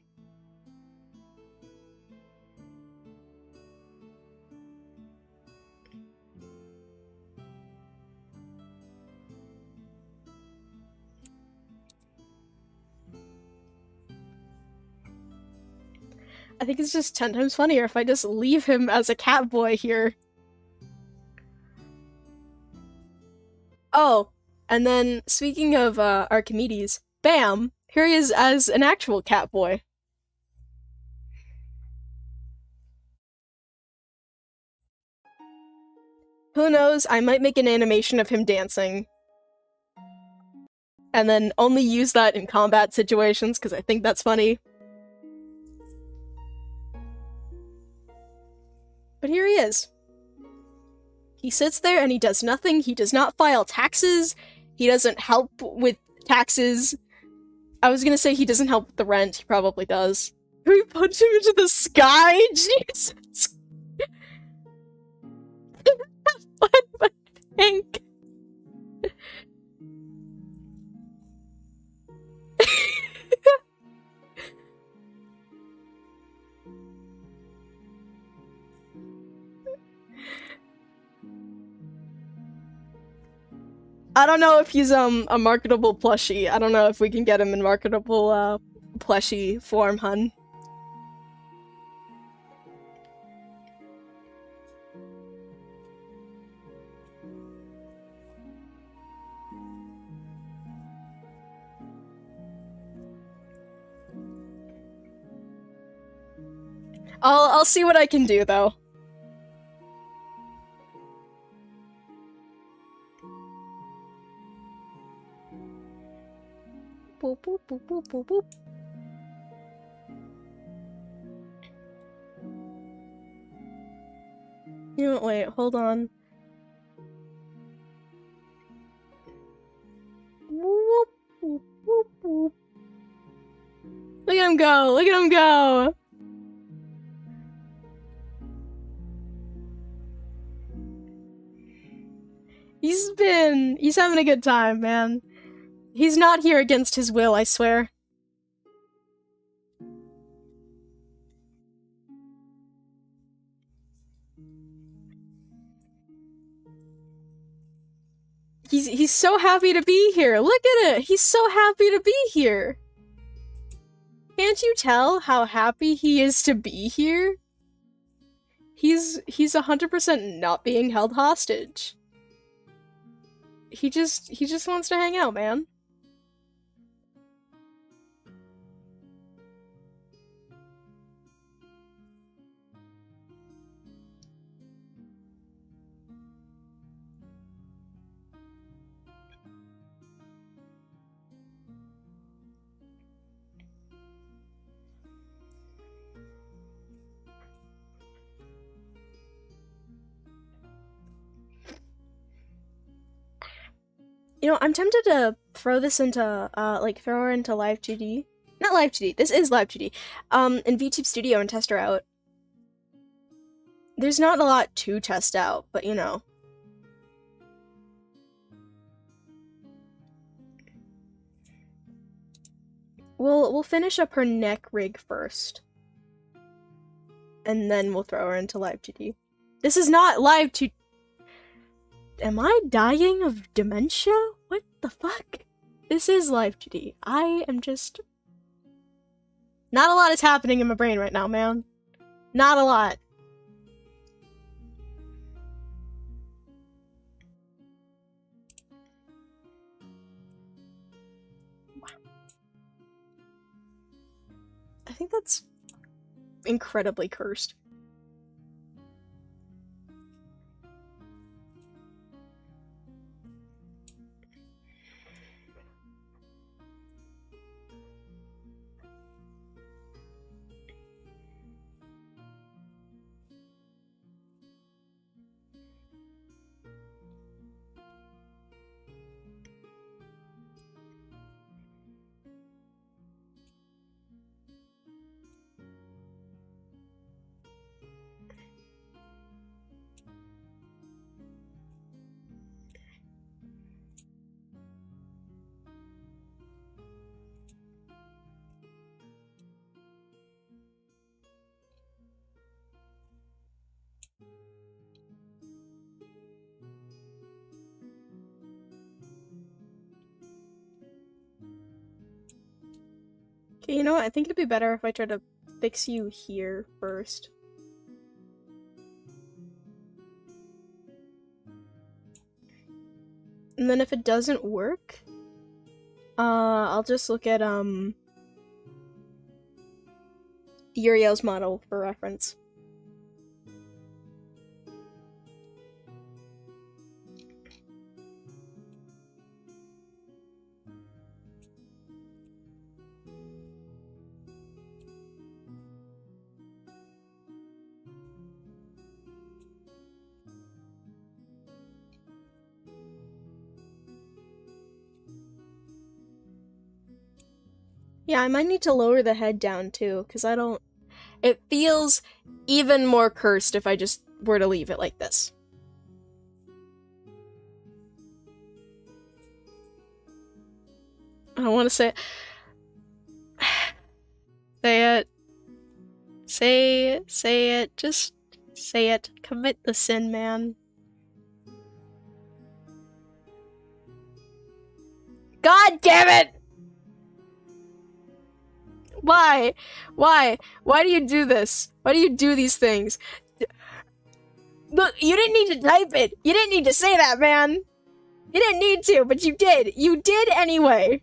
I think it's just 10 times funnier if I just leave him as a cat boy here. Oh, and then speaking of uh, Archimedes, bam, here he is as an actual cat boy. Who knows, I might make an animation of him dancing. And then only use that in combat situations, because I think that's funny. But here he is. He sits there and he does nothing. He does not file taxes. He doesn't help with taxes. I was gonna say he doesn't help with the rent. He probably does. We punch him into the sky? Jesus. what my think? I don't know if he's um a marketable plushie. I don't know if we can get him in marketable uh plushie form, hun. I'll I'll see what I can do though. boop, boop, boop, boop. You know, wait, hold on. Whoop, whoop, whoop, whoop. Look at him go! Look at him go! He's been... He's having a good time, man. He's not here against his will, I swear. He's he's so happy to be here. Look at it. He's so happy to be here. Can't you tell how happy he is to be here? He's he's 100% not being held hostage. He just he just wants to hang out, man. You know, I'm tempted to throw this into, uh, like, throw her into Live 2D. Not Live 2D, this is Live 2D. Um, in VTube Studio and test her out. There's not a lot to test out, but you know. We'll, we'll finish up her neck rig first. And then we'll throw her into Live 2D. This is not Live 2 am I dying of dementia? What the fuck? This is Live 2D. I am just. Not a lot is happening in my brain right now, man. Not a lot. I think that's incredibly cursed. You know? I think it'd be better if I try to fix you here first. And then if it doesn't work, uh, I'll just look at, um, Uriel's model for reference. Yeah, I might need to lower the head down too, because I don't. It feels even more cursed if I just were to leave it like this. I want to say. say it. Say it. Say it. Just say it. Commit the sin, man. God damn it! Why? Why? Why do you do this? Why do you do these things? Look, you didn't need to type it. You didn't need to say that, man. You didn't need to, but you did. You did anyway.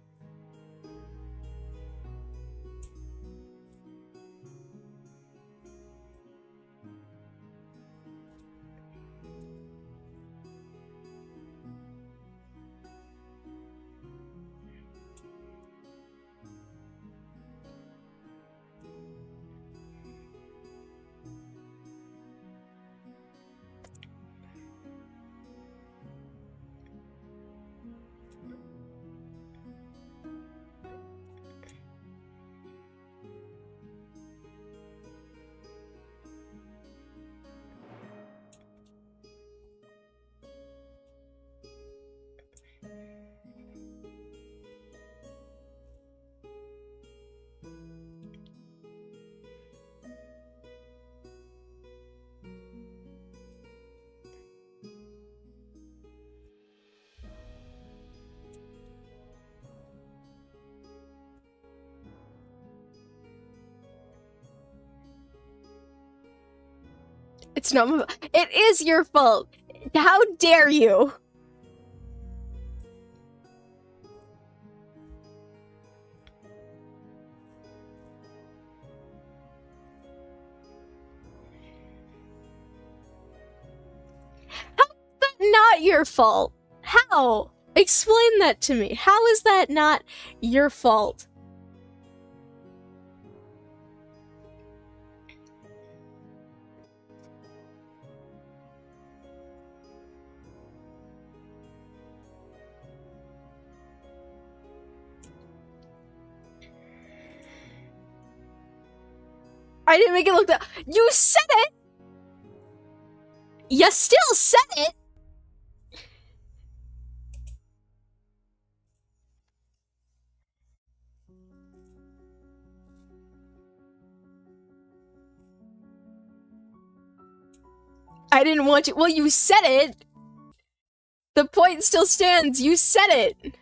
It's not my It is your fault. How dare you? How is that not your fault? How? Explain that to me. How is that not your fault? I didn't make it look that. You said it! You still said it! I didn't want to. Well, you said it. The point still stands. You said it.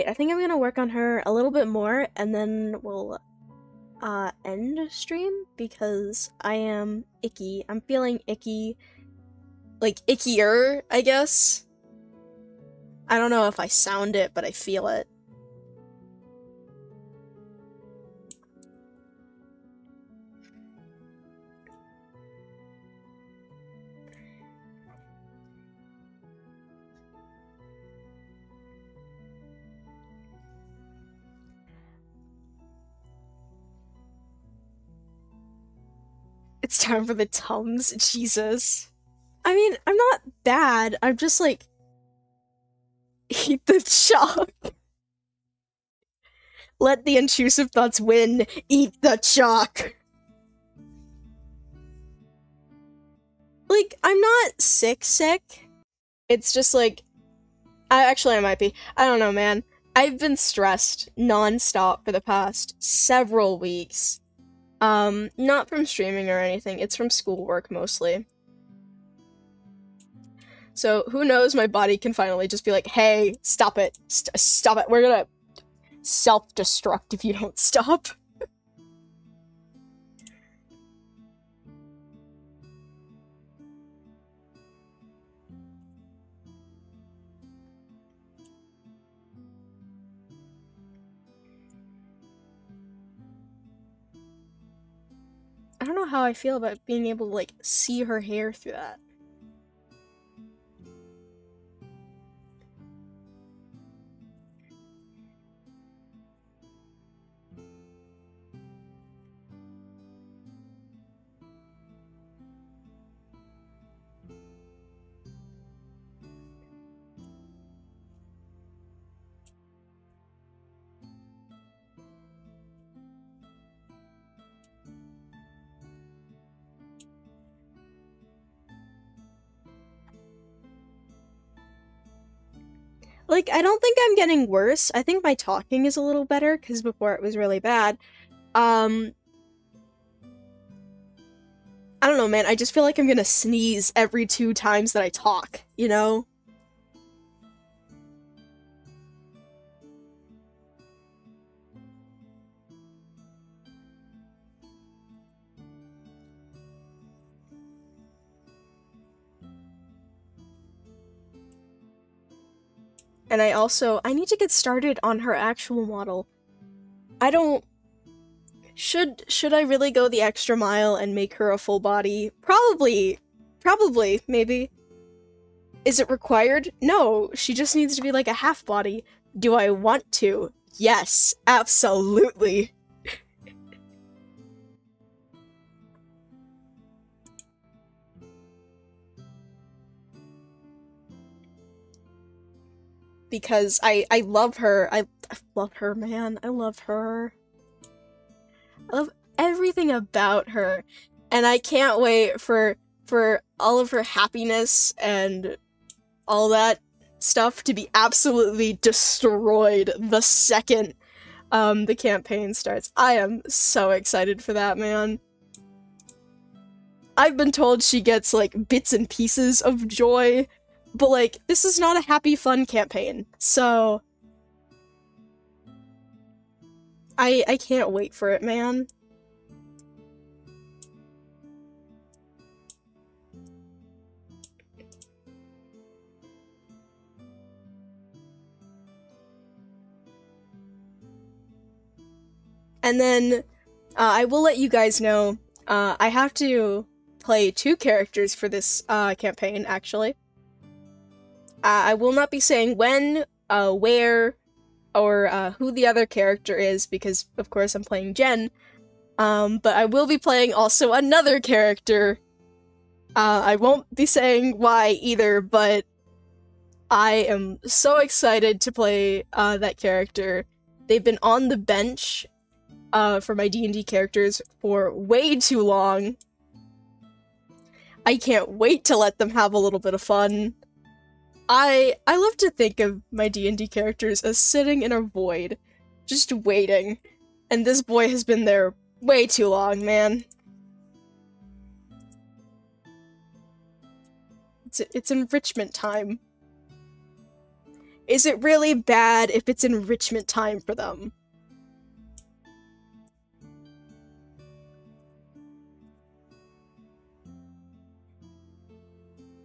I think I'm gonna work on her a little bit more and then we'll uh, end stream because I am icky. I'm feeling icky. Like, ickier, I guess. I don't know if I sound it, but I feel it. It's time for the Tums. Jesus. I mean, I'm not bad. I'm just like. Eat the chalk. Let the intrusive thoughts win. Eat the chalk. Like, I'm not sick, sick. It's just like. I actually, I might be. I don't know, man. I've been stressed nonstop for the past several weeks. Um, not from streaming or anything, it's from schoolwork mostly. So, who knows, my body can finally just be like, hey, stop it, St stop it, we're gonna self-destruct if you don't stop. I don't know how I feel about being able to like see her hair through that. Like I don't think I'm getting worse. I think my talking is a little better cuz before it was really bad. Um I don't know, man. I just feel like I'm to sneeze every two times that I talk, you know? And I also I need to get started on her actual model. I don't should should I really go the extra mile and make her a full body? Probably. Probably, maybe. Is it required? No, she just needs to be like a half body. Do I want to? Yes, absolutely. Because I I love her. I, I love her, man. I love her. I love everything about her. And I can't wait for for all of her happiness and all that stuff to be absolutely destroyed the second um the campaign starts. I am so excited for that, man. I've been told she gets like bits and pieces of joy but like, this is not a happy fun campaign, so I I can't wait for it, man. And then uh, I will let you guys know uh, I have to play two characters for this uh, campaign, actually. Uh, I will not be saying when, uh, where, or uh, who the other character is because, of course, I'm playing Jen. Um, but I will be playing also another character. Uh, I won't be saying why either, but I am so excited to play uh, that character. They've been on the bench uh, for my D&D characters for way too long. I can't wait to let them have a little bit of fun. I I love to think of my D&D characters as sitting in a void, just waiting. And this boy has been there way too long, man. It's it's enrichment time. Is it really bad if it's enrichment time for them?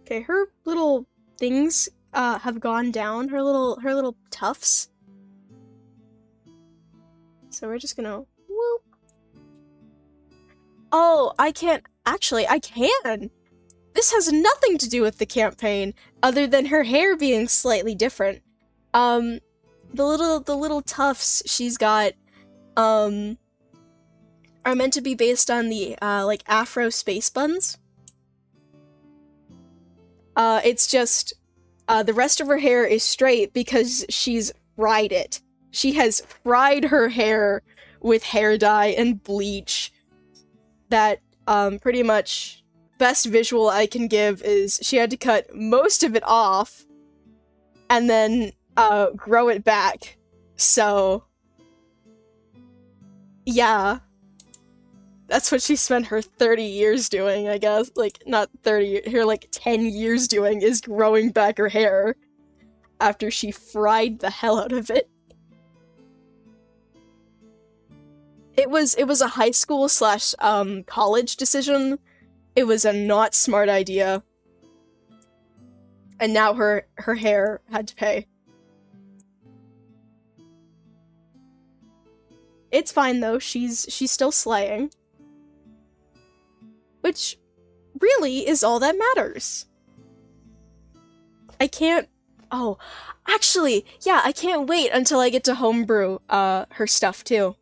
Okay, her little things uh, have gone down. Her little her little tufts. So we're just gonna whoop. Oh, I can't actually. I can. This has nothing to do with the campaign, other than her hair being slightly different. Um, the little the little tufts she's got, um, are meant to be based on the uh, like Afro space buns. Uh, it's just uh, the rest of her hair is straight because she's fried it. She has fried her hair with hair dye and bleach. That um, pretty much best visual I can give is she had to cut most of it off and then uh, grow it back. So, yeah that's what she spent her 30 years doing, I guess. Like, not 30, her like 10 years doing is growing back her hair after she fried the hell out of it. It was it was a high school slash um college decision. It was a not smart idea. And now her her hair had to pay. It's fine though. She's she's still slaying. Which really is all that matters. I can't. Oh, actually, yeah, I can't wait until I get to homebrew uh, her stuff too.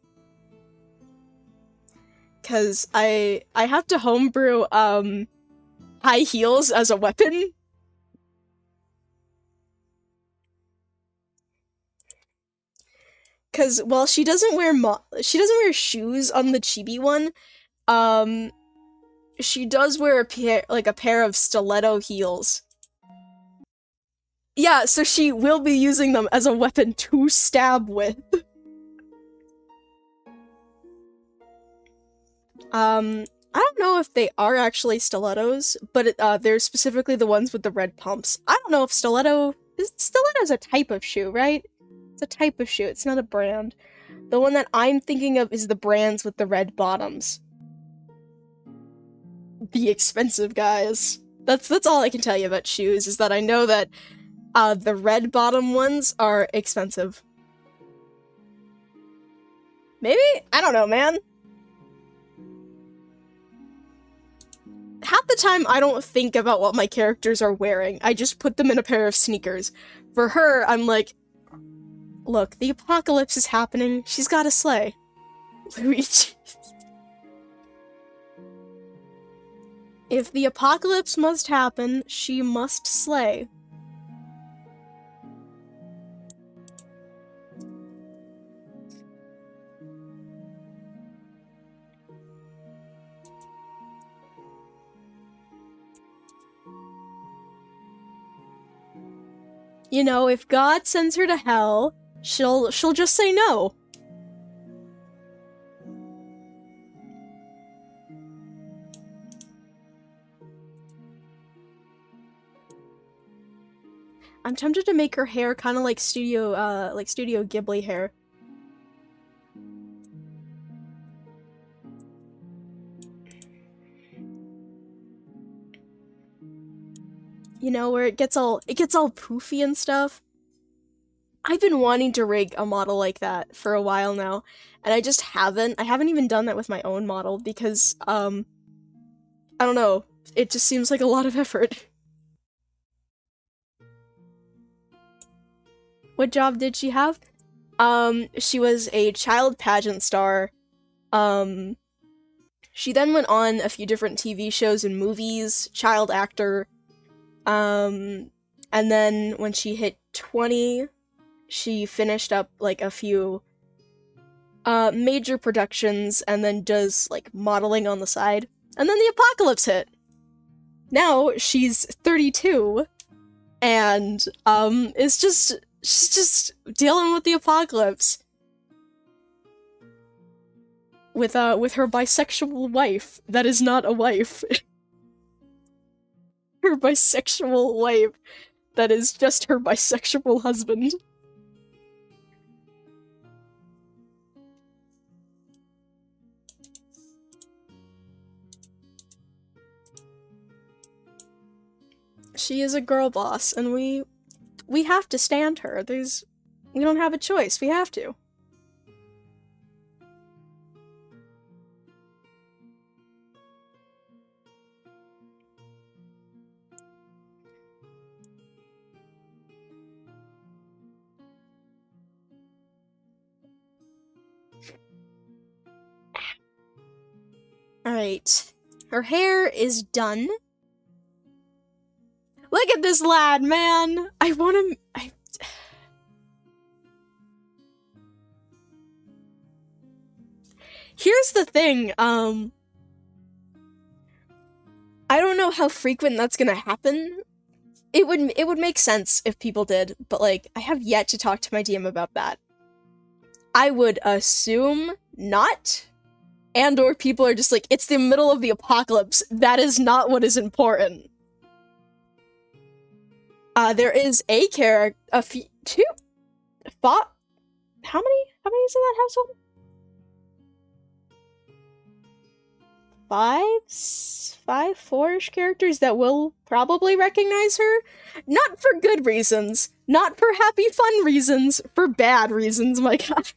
Cause I I have to homebrew um high heels as a weapon. Cause while she doesn't wear mo- she doesn't wear shoes on the chibi one, um she does wear a pair like a pair of stiletto heels. Yeah, so she will be using them as a weapon to stab with. um, I don't know if they are actually stilettos, but uh, they're specifically the ones with the red pumps. I don't know if stiletto is stiletto's a type of shoe, right? It's a type of shoe. It's not a brand. The one that I'm thinking of is the brands with the red bottoms. The expensive guys. That's that's all I can tell you about shoes is that I know that uh, the red bottom ones are expensive. Maybe? I don't know, man. Half the time, I don't think about what my characters are wearing. I just put them in a pair of sneakers. For her, I'm like, look, the apocalypse is happening. She's got a sleigh. Luigi. If the apocalypse must happen, she must slay. You know, if God sends her to hell, she'll she'll just say no. I'm tempted to make her hair kind of like studio uh like studio Ghibli hair. You know, where it gets all it gets all poofy and stuff. I've been wanting to rig a model like that for a while now, and I just haven't. I haven't even done that with my own model because um I don't know, it just seems like a lot of effort. What job did she have? Um, she was a child pageant star. Um, she then went on a few different TV shows and movies, child actor. Um, and then when she hit 20, she finished up like a few uh major productions and then does like modeling on the side. And then the apocalypse hit. Now she's 32 and um is just she's just dealing with the apocalypse. With uh with her bisexual wife. That is not a wife. Her bisexual wife. That is just her bisexual husband. She is a girl boss and we we have to stand her. There's we don't have a choice. We have to. Alright. Her hair is done. Look at this lad, man! I want him. I. Here's the thing, um. I don't know how frequent that's gonna happen. It would it would make sense if people did, but like I have yet to talk to my DM about that. I would assume not. And or people are just like, it's the middle of the apocalypse. That is not what is important. Uh, there is a character, a few, two, five. How many? How many is in that household? Five, five, four-ish characters that will probably recognize her. Not for good reasons, not for happy fun reasons, for bad reasons. My God.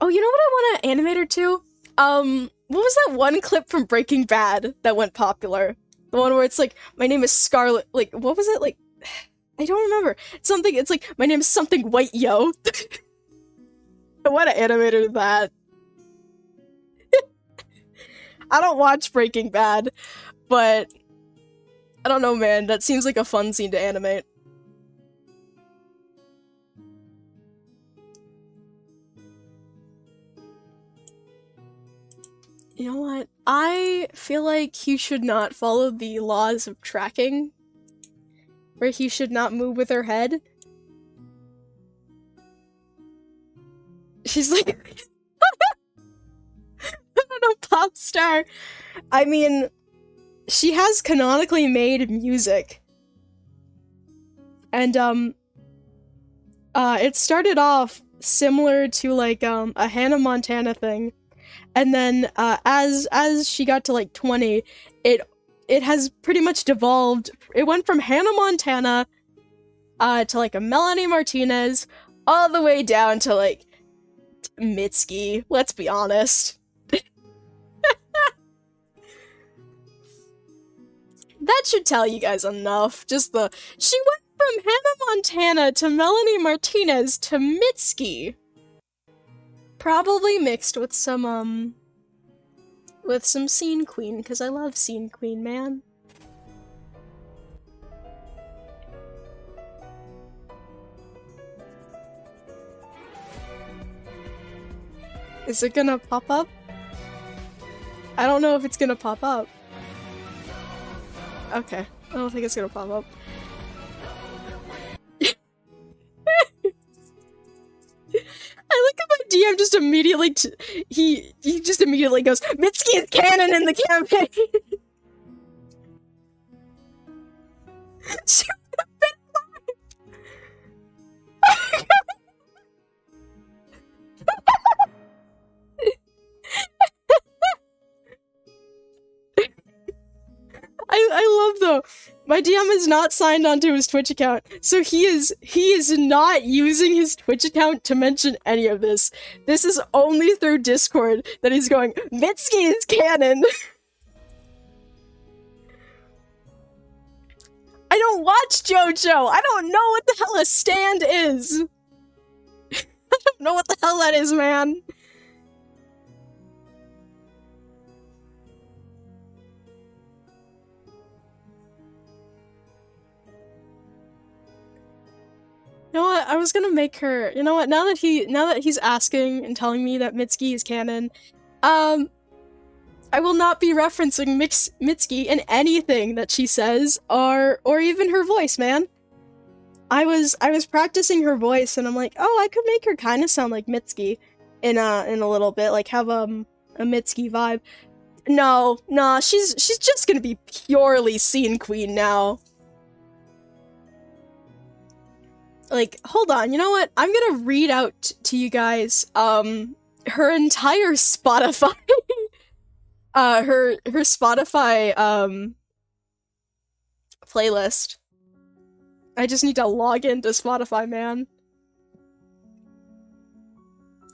Oh, you know what I want to animate her to? Um, what was that one clip from Breaking Bad that went popular? The one where it's like, my name is Scarlet. Like, what was it? Like, I don't remember. It's something. It's like my name is something white yo. I want to animate that. I don't watch Breaking Bad, but I don't know, man. That seems like a fun scene to animate. You know what? I feel like he should not follow the laws of tracking, where he should not move with her head. She's like, I pop star. I mean, she has canonically made music. And, um, uh, it started off similar to like, um, a Hannah Montana thing. And then, uh, as, as she got to like 20, it, it has pretty much devolved. It went from Hannah Montana, uh, to like a Melanie Martinez, all the way down to like Mitski, let's be honest. that should tell you guys enough. Just the she went from Hannah Montana to Melanie Martinez to Mitski. Probably mixed with some um with some Scene Queen, because I love Scene Queen, man. Is it gonna pop up? I don't know if it's gonna pop up. Okay, I don't think it's gonna pop up. I look at my DM just immediately t- he he just immediately goes, Mitski is canon in the campaign! she would have been live! I, I love though. My DM is not signed onto his Twitch account, so he is he is not using his Twitch account to mention any of this. This is only through Discord that he's going. Mitski is canon. I don't watch JoJo. I don't know what the hell a stand is. I don't know what the hell that is, man. I was gonna make her. You know what? Now that he, now that he's asking and telling me that Mitski is canon, um, I will not be referencing Mix Mitski in anything that she says, or or even her voice, man. I was I was practicing her voice, and I'm like, oh, I could make her kind of sound like Mitski in a in a little bit, like have um a Mitski vibe. No, nah, she's she's just gonna be purely scene queen now. Like hold on you know what? I'm gonna read out to you guys um her entire spotify uh her her spotify um playlist. I just need to log into spotify man.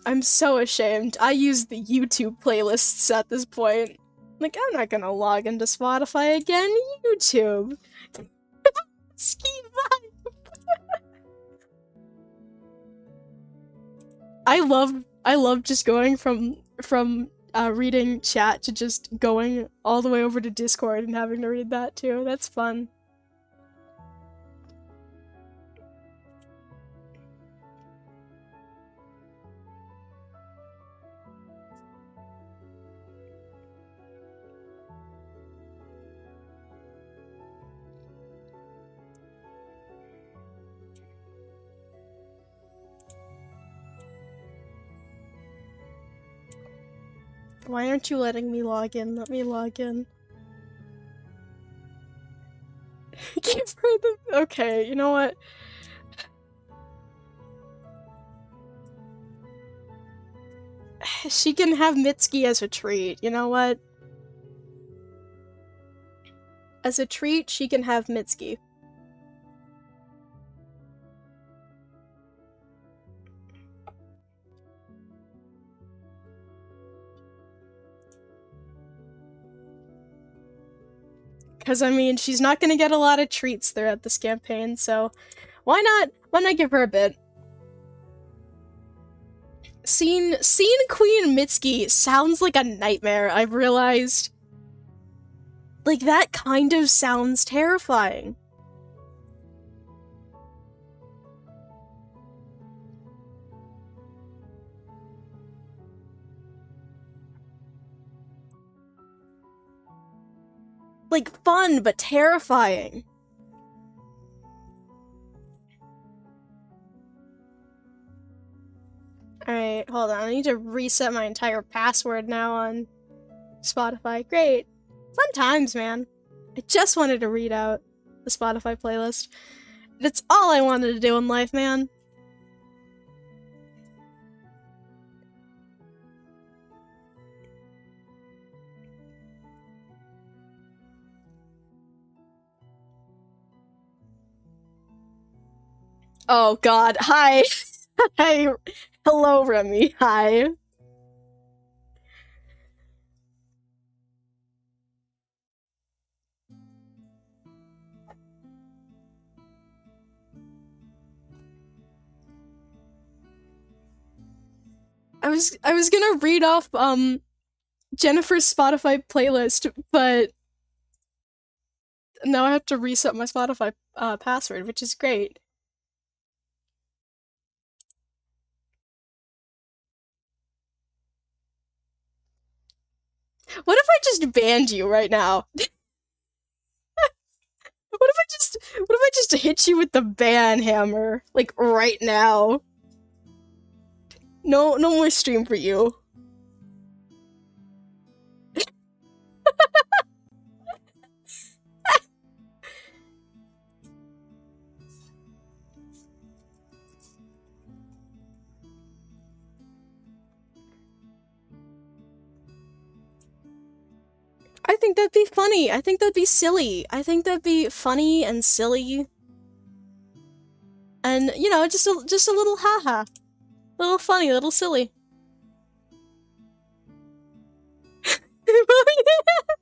I'm so ashamed. I use the youtube playlists at this point. Like i'm not gonna log into spotify again. Youtube. Ski I love I love just going from from uh, reading chat to just going all the way over to Discord and having to read that too. That's fun. Why aren't you letting me log in? Let me log in. The. Okay, you know what? She can have Mitski as a treat, you know what? As a treat, she can have Mitski. Because, I mean, she's not going to get a lot of treats throughout this campaign, so why not? Why not give her a bit? Scene, scene Queen Mitski sounds like a nightmare, I've realized. Like, that kind of sounds terrifying. Like fun but terrifying. Alright, hold on. I need to reset my entire password now on Spotify. Great. Fun times, man. I just wanted to read out the Spotify playlist. That's all I wanted to do in life, man. Oh god, hi. hi. Hello, Remy. Hi. I was I was gonna read off um Jennifer's Spotify playlist, but now I have to reset my Spotify uh, password, which is great. What if I just banned you right now? what if I just what if I just hit you with the ban hammer like right now? No no more stream for you. I think that'd be funny. I think that'd be silly. I think that'd be funny and silly. And you know, just a just a little haha. A little funny, a little silly.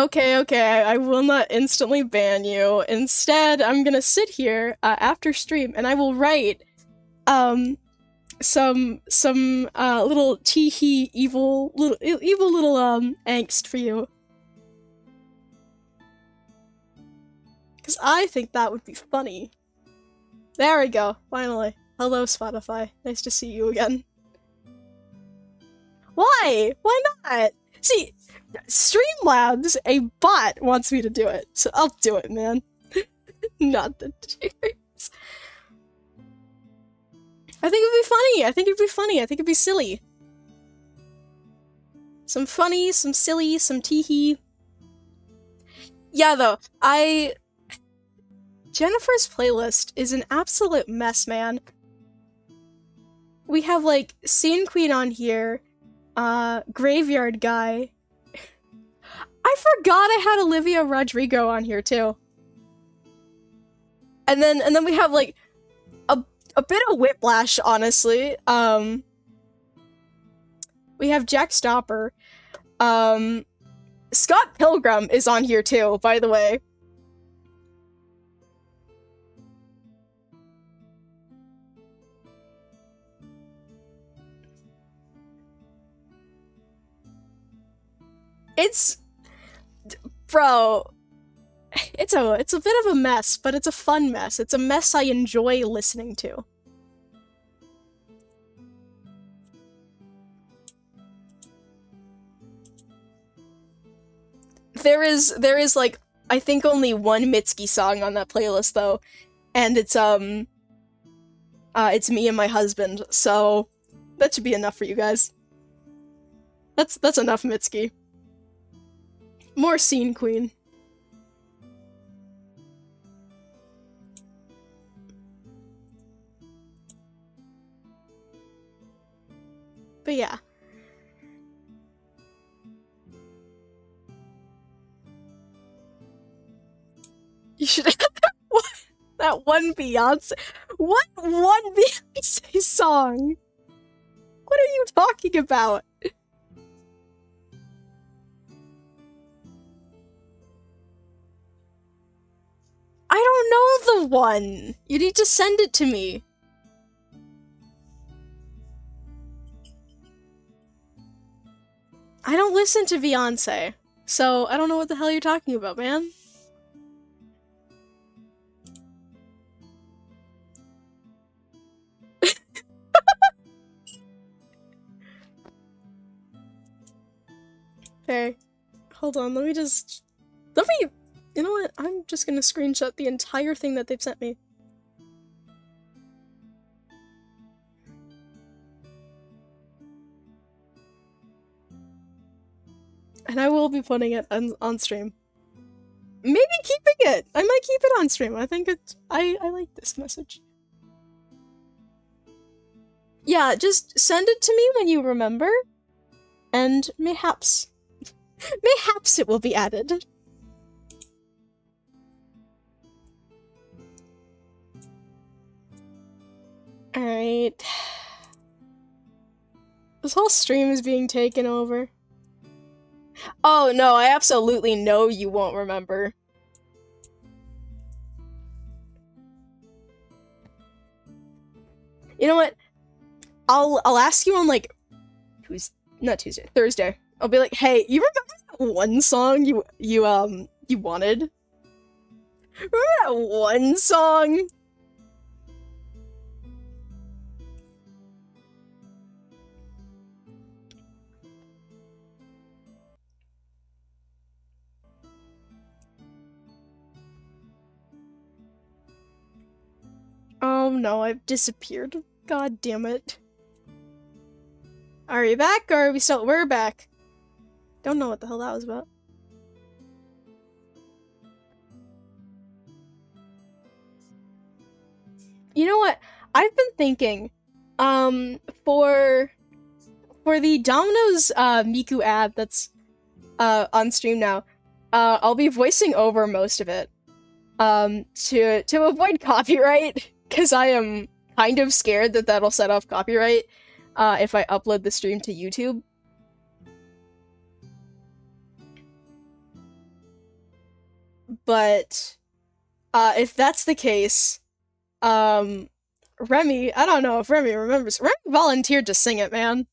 Okay, okay, I, I will not instantly ban you. Instead, I'm gonna sit here uh, after stream and I will write um some some uh little teehee evil little evil little um angst for you. Cause I think that would be funny. There we go, finally. Hello Spotify. Nice to see you again. Why? Why not? See, Streamlabs, a bot wants me to do it, so I'll do it, man. Not the cheers. I think it'd be funny. I think it'd be funny. I think it'd be silly. Some funny, some silly, some teehee. Yeah, though, I. Jennifer's playlist is an absolute mess, man. We have, like, Scene Queen on here, uh, Graveyard Guy, I forgot I had Olivia Rodrigo on here too. And then and then we have like a a bit of whiplash, honestly. Um we have Jack Stauber. Um Scott Pilgrim is on here too, by the way. It's bro it's a it's a bit of a mess but it's a fun mess. It's a mess i enjoy listening to. There is there is like i think only one mitski song on that playlist though and it's um uh it's me and my husband so that should be enough for you guys. That's that's enough mitski more scene queen. But yeah. You should have that one Beyonce. What one Beyonce song? What are you talking about? I don't know the one. You need to send it to me. I don't listen to Beyonce. So I don't know what the hell you're talking about, man. okay. Hold on, let me just let me you know what? I'm just gonna screenshot the entire thing that they've sent me. and I will be putting it on, on stream. Maybe keeping it. I might keep it on stream. I think it's. I I like this message. Yeah, just send it to me when you remember, and mayhaps, mayhaps it will be added. All right. This whole stream is being taken over. Oh no, I absolutely know you won't remember. You know what? I'll I'll ask you on like who's not Tuesday, Thursday. I'll be like, "Hey, you remember that one song you you um you wanted? Remember that one song Oh no, I've disappeared. God damn it. Are we back or are we still- we're back. Don't know what the hell that was about. You know what? I've been thinking, um, for for the Domino's uh, Miku ad that's uh, on stream now, uh, I'll be voicing over most of it, um, to to avoid copyright because I am kind of scared that that'll set off copyright uh, if I upload the stream to YouTube. But uh, if that's the case, um, Remy, I don't know if Remy remembers. Remy volunteered to sing it, man.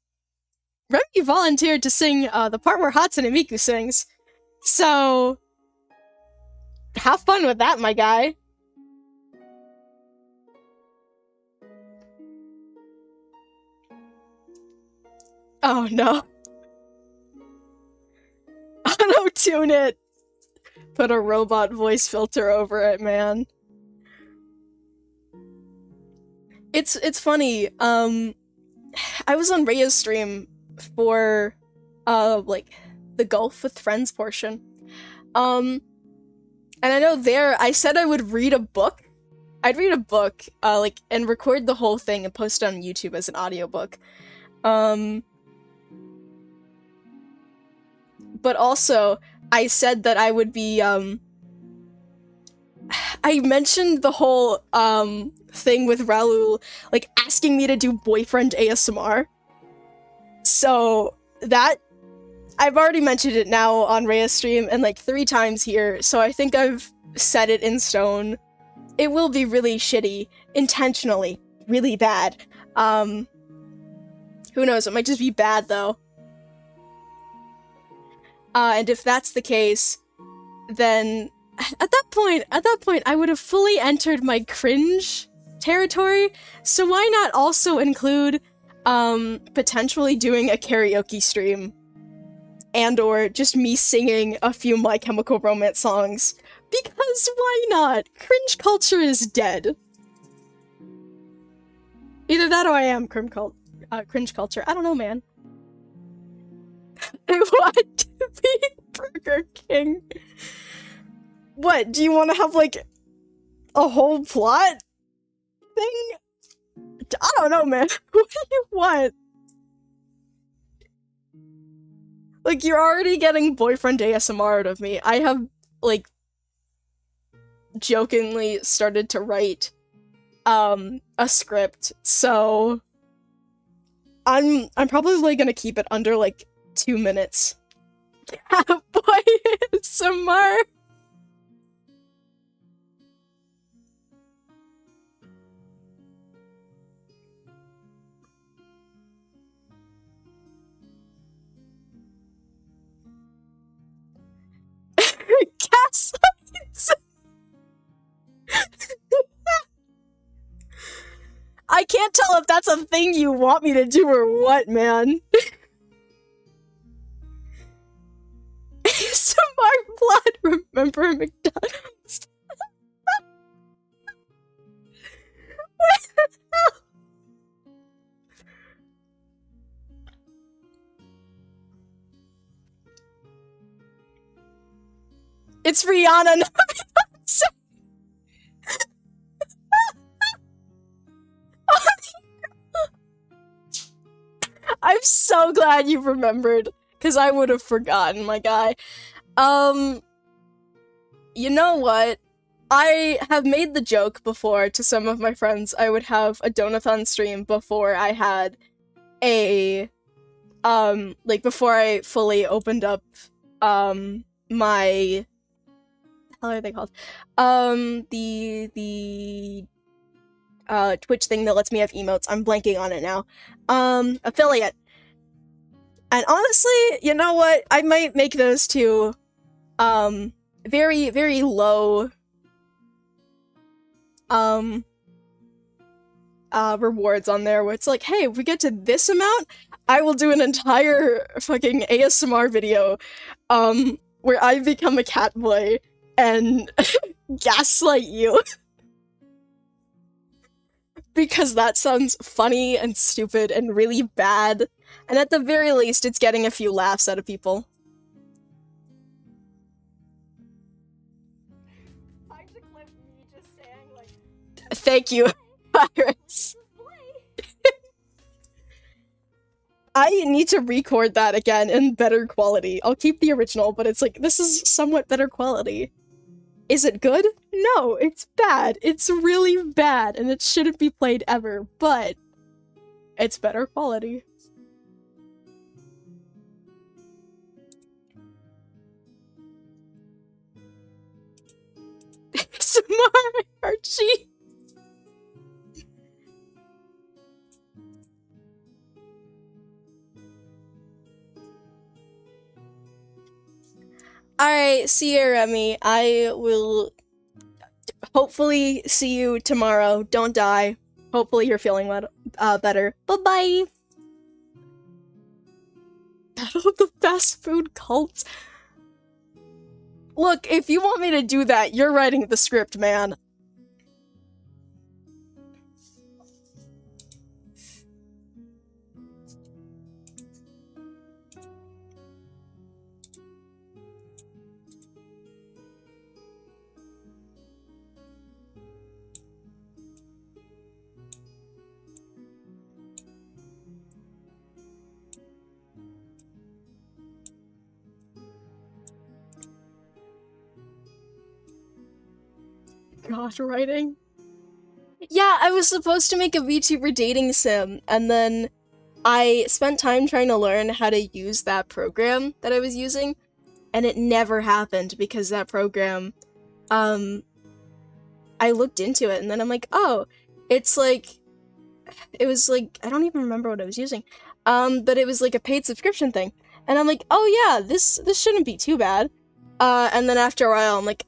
Remy volunteered to sing uh, the part where Hatsune Miku sings. So, have fun with that, my guy. Oh no. Auto tune it. Put a robot voice filter over it, man. It's it's funny. Um I was on Raya's stream for uh like the golf with friends portion. Um and I know there I said I would read a book. I'd read a book uh like and record the whole thing and post it on YouTube as an audiobook. Um but also I said that I would be um I mentioned the whole um thing with Raul like asking me to do boyfriend ASMR. So that I've already mentioned it now on Rhea's stream and like three times here, so I think I've set it in stone. It will be really shitty, intentionally, really bad. Um who knows, it might just be bad though. Uh, and if that's the case, then at that point, at that point, I would have fully entered my cringe territory. So why not also include um, potentially doing a karaoke stream and or just me singing a few My Chemical Romance songs? Because why not? Cringe culture is dead. Either that or I am cringe, cult- uh, cringe culture. I don't know, man. I want to be Burger King. What, do you want to have like a whole plot thing? I don't know, man. what do you want? Like, you're already getting boyfriend ASMR out of me. I have, like, jokingly started to write um a script, so I'm I'm probably gonna keep it under like two minutes. Boy, Samar. Gaslights. I can't tell if that's a thing you want me to do or what, man. ASMR blood, remember McDonald's? It's Rihanna. I'm so glad you remembered, because I would have forgotten, my guy. Um, you know what? I have made the joke before to some of my friends I would have a donathon stream before I had a um like before I fully opened up um my how are they called? Um the the uh Twitch thing that lets me have emotes. I'm blanking on it now. Um affiliate. And honestly, you know what? I might make those two um very very low um uh rewards on there where it's like, hey, if we get to this amount, I will do an entire fucking ASMR video um where I become a cat boy and gaslight you. because that sounds funny and stupid and really bad. And at the very least, it's getting a few laughs out of people. Thank you, Iris. I need to record that again in better quality. I'll keep the original, but it's like, this is somewhat better quality. Is it good? No, it's bad. It's really bad, and it shouldn't be played ever, but it's better quality. Smart Archie. Alright, see you, Remy. I will hopefully see you tomorrow. Don't die. Hopefully you're feeling uh, better. Bye-bye! Battle of the fast food cults. Look, if you want me to do that, you're writing the script, man. God, writing. Yeah, I was supposed to make a VTuber dating sim, and then I spent time trying to learn how to use that program that I was using, and it never happened because that program, um, I looked into it, and then I'm like, oh, it's like, it was like, I don't even remember what I was using, um, but it was like a paid subscription thing, and I'm like, oh yeah, this, this shouldn't be too bad, uh, and then after a while, I'm like,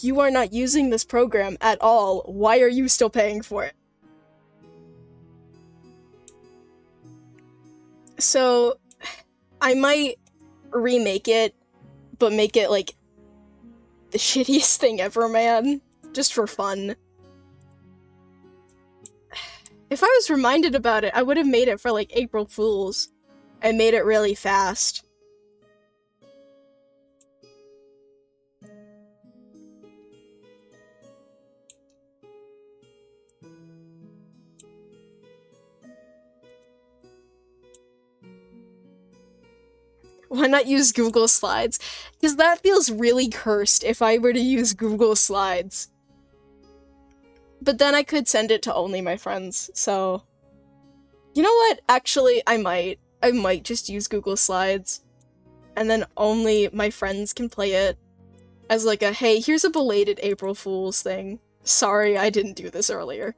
you are not using this program at all. Why are you still paying for it? So, I might remake it, but make it like the shittiest thing ever, man. Just for fun. If I was reminded about it, I would have made it for like April Fools. I made it really fast. Why not use Google Slides? Because that feels really cursed if I were to use Google Slides. But then I could send it to only my friends, so... You know what? Actually, I might. I might just use Google Slides. And then only my friends can play it. As like a, hey, here's a belated April Fool's thing. Sorry I didn't do this earlier.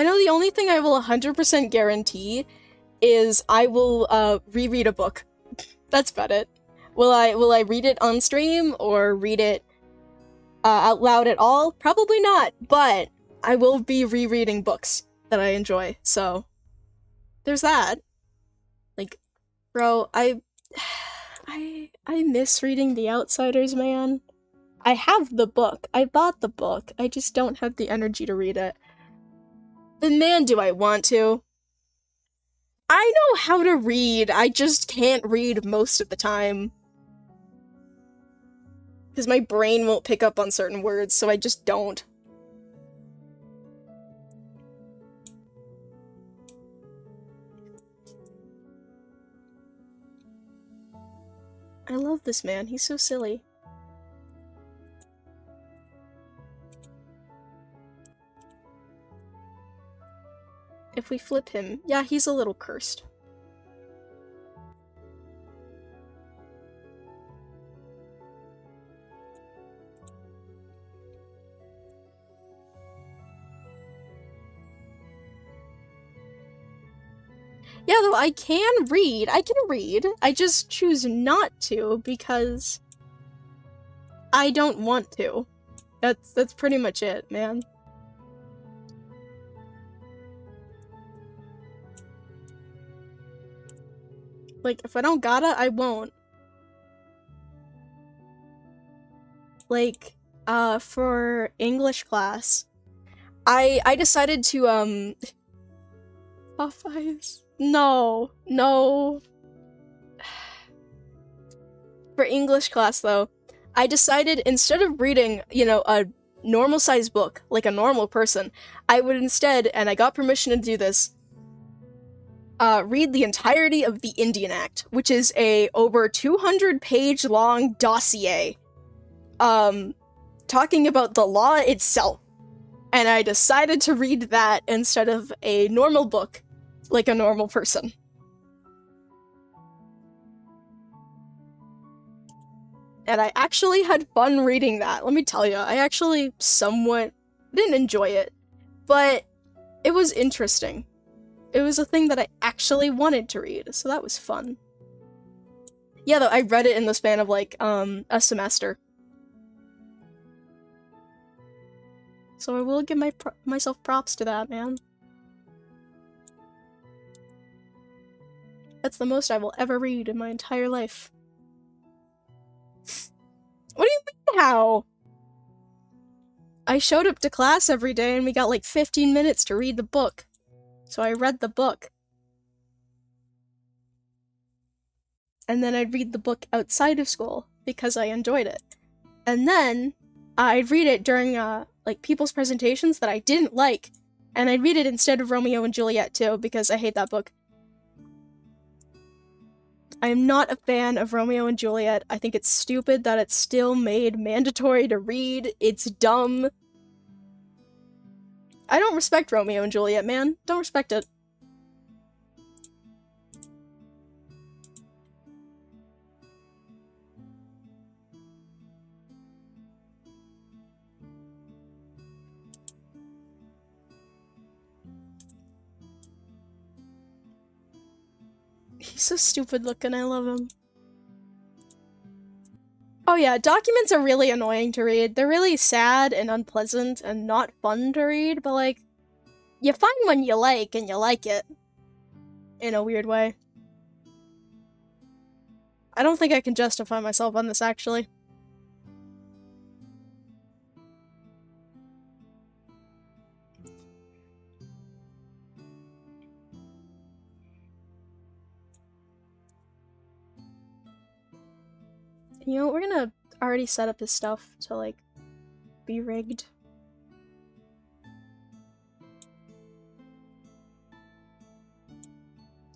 I know the only thing I will 100% guarantee is I will uh, reread a book. That's about it. Will I will I read it on stream or read it uh, out loud at all? Probably not, but I will be rereading books that I enjoy. So there's that. Like, bro, I I I miss reading The Outsiders, man. I have the book. I bought the book. I just don't have the energy to read it. But man, do I want to. I know how to read. I just can't read most of the time. Because my brain won't pick up on certain words, so I just don't. I love this man. He's so silly. If we flip him, yeah, he's a little cursed. Yeah, though I can read. I can read. I just choose not to because I don't want to. That's that's pretty much it, man. Like if I don't gotta, I won't. Like uh for English class, I I decided to um Popeyes. No, no. For English class, though, I decided instead of reading, you know, a normal sized book, like a normal person, I would instead, and I got permission to do this, uh, read the entirety of the Indian Act, which is a over 200 page long dossier, um, talking about the law itself. And I decided to read that instead of a normal book like a normal person. And I actually had fun reading that. Let me tell you, I actually somewhat didn't enjoy it, but it was interesting. It was a thing that I actually wanted to read, so that was fun. Yeah, though I read it in the span of like um a semester. So I will give my pro myself props to that, man. That's the most I will ever read in my entire life. what do you mean, how? I showed up to class every day and we got like 15 minutes to read the book. So I read the book. And then I'd read the book outside of school because I enjoyed it. And then I'd read it during uh like people's presentations that I didn't like, and I'd read it instead of Romeo and Juliet too because I hate that book. I am not a fan of Romeo and Juliet. I think it's stupid that it's still made mandatory to read. It's dumb. I don't respect Romeo and Juliet, man. Don't respect it. He's so stupid looking, I love him. Oh yeah, documents are really annoying to read. They're really sad and unpleasant and not fun to read, but like, you find one you like and you like it. In a weird way. I don't think I can justify myself on this actually. You know, we're gonna already set up his stuff to, like, be rigged.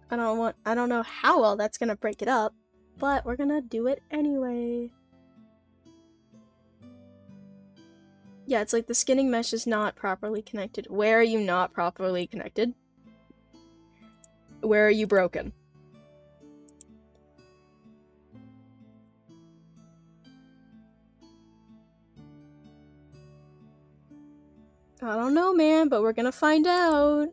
I don't want- I don't know how well that's gonna break it up, but we're gonna do it anyway. Yeah, it's like the skinning mesh is not properly connected. Where are you not properly connected? Where are you broken? I don't know, man, but we're gonna find out.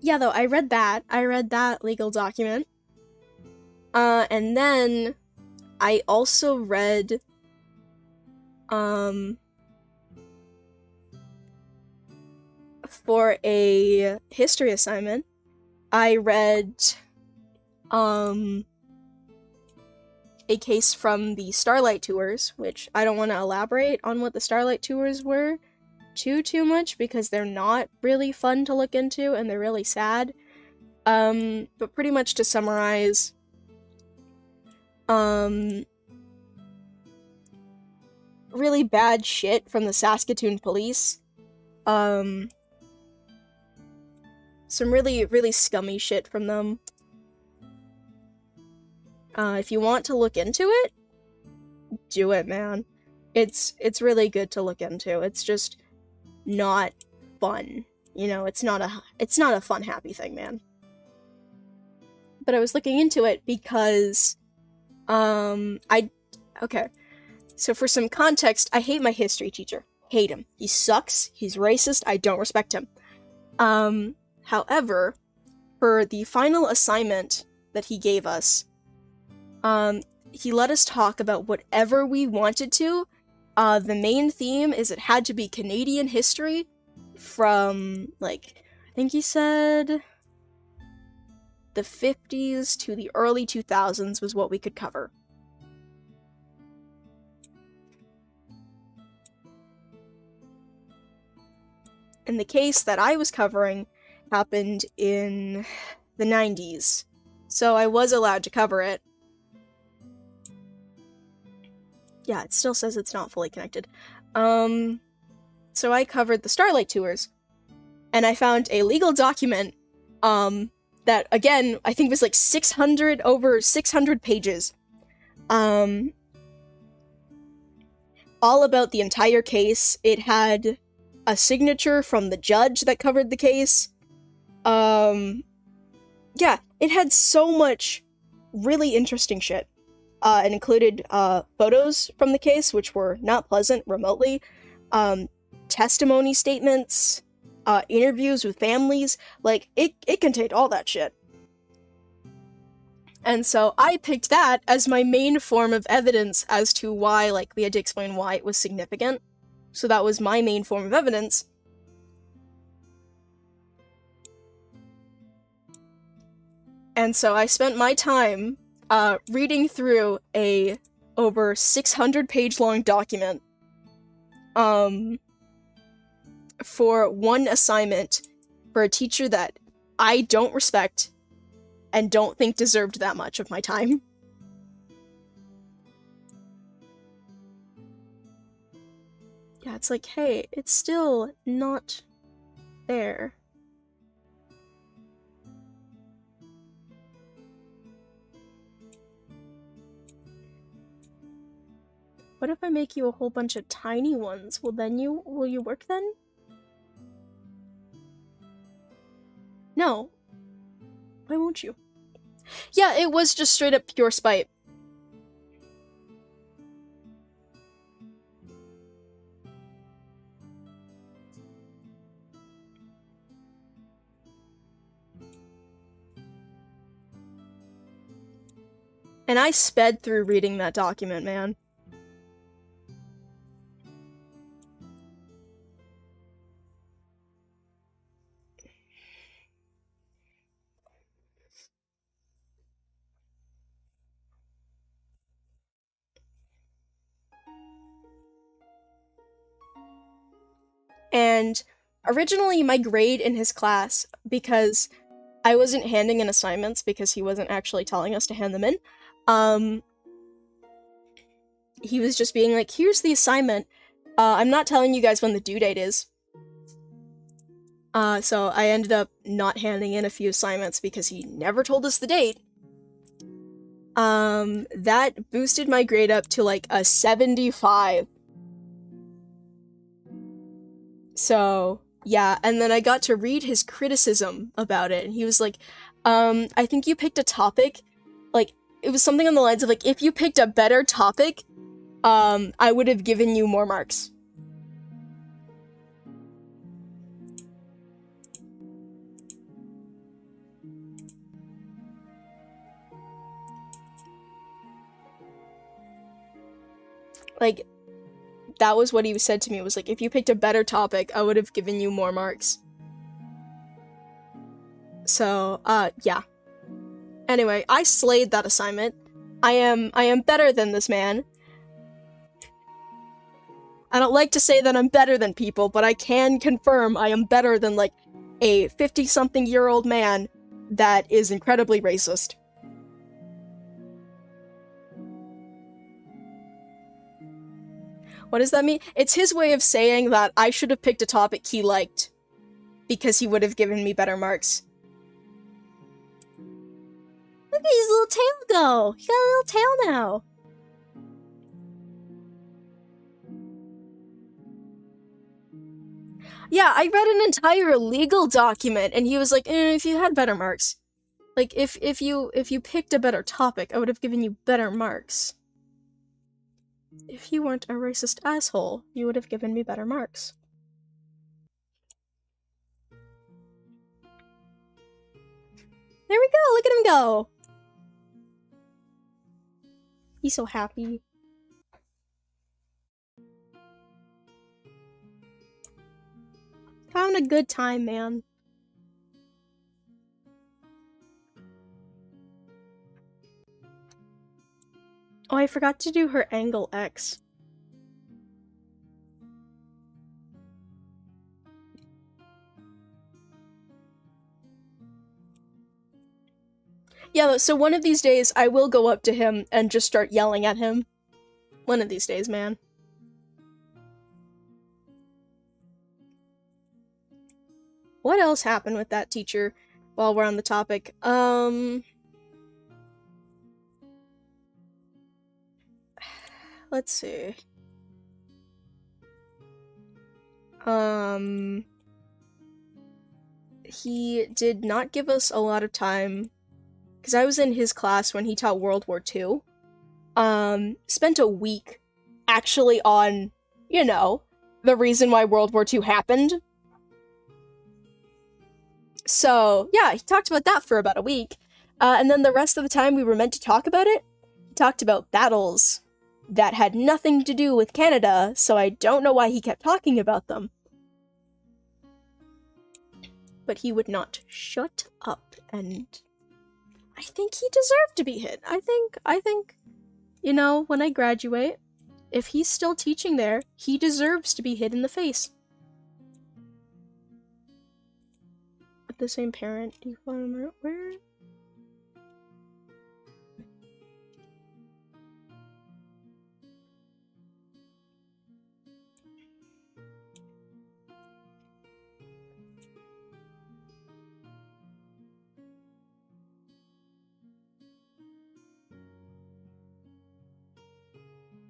Yeah, though, I read that. I read that legal document. Uh, and then I also read, um, for a history assignment, I read, um, a case from the Starlight Tours, which I don't want to elaborate on what the Starlight Tours were too too much because they're not really fun to look into and they're really sad. Um, but pretty much to summarize, um, really bad shit from the Saskatoon police. Um, some really, really scummy shit from them. Uh, if you want to look into it, do it, man. It's it's really good to look into. It's just not fun. You know, it's not a it's not a fun happy thing, man. But I was looking into it because um I okay. So for some context, I hate my history teacher. Hate him. He sucks. He's racist. I don't respect him. Um however, for the final assignment that he gave us, um he let us talk about whatever we wanted to uh, the main theme is it had to be Canadian history from, like, I think he said the 50s to the early 2000s was what we could cover. And the case that I was covering happened in the 90s, so I was allowed to cover it. yeah, it still says it's not fully connected. Um, so I covered the Starlight Tours, and I found a legal document, um, that again I think was like 600 over 600 pages, um, all about the entire case. It had a signature from the judge that covered the case. Um, yeah, it had so much really interesting shit uh, and included uh, photos from the case, which were not pleasant remotely, um, testimony statements, uh, interviews with families. Like, it, it contained all that shit. And so I picked that as my main form of evidence as to why, like, we had to explain why it was significant. So that was my main form of evidence. And so I spent my time uh, reading through a over 600 page long document um, for one assignment for a teacher that I don't respect and don't think deserved that much of my time. Yeah, it's like, hey, it's still not there. What if I make you a whole bunch of tiny ones? Will then you will you work then? No. Why won't you? Yeah, it was just straight up pure spite. And I sped through reading that document, man. And originally, my grade in his class, because I wasn't handing in assignments because he wasn't actually telling us to hand them in, um, he was just being like, here's the assignment. Uh, I'm not telling you guys when the due date is. Uh, so I ended up not handing in a few assignments because he never told us the date. Um, that boosted my grade up to like a 75 So, yeah, and then I got to read his criticism about it, and he was like, um, I think you picked a topic, like, it was something on the lines of, like, if you picked a better topic, um, I would have given you more marks. Like, that was what he said to me. Was like, if you picked a better topic, I would have given you more marks. So, uh, yeah. Anyway, I slayed that assignment. I am, I am better than this man. I don't like to say that I'm better than people, but I can confirm I am better than, like, a 50 something year old man that is incredibly racist. What does that mean? It's his way of saying that I should have picked a topic he liked because he would have given me better marks. Look at his little tail go! He got a little tail now. Yeah, I read an entire legal document and he was like, eh, if you had better marks. Like if if you if you picked a better topic, I would have given you better marks. If you weren't a racist asshole, you would have given me better marks. There we go, look at him go! He's so happy. Having a good time, man. Oh, I forgot to do her angle X. Yeah, so one of these days I will go up to him and just start yelling at him. One of these days, man. What else happened with that teacher while we're on the topic? Um... Let's see. Um... He did not give us a lot of time because I was in his class when he taught World War II. Um, spent a week actually on, you know, the reason why World War II happened. So, yeah, he talked about that for about a week. Uh, and then the rest of the time we were meant to talk about it, he talked about battles that had nothing to do with Canada, so I don't know why he kept talking about them. But he would not shut up and I think he deserved to be hit. I think, I think, you know, when I graduate, if he's still teaching there, he deserves to be hit in the face. With the same parent, do you find where?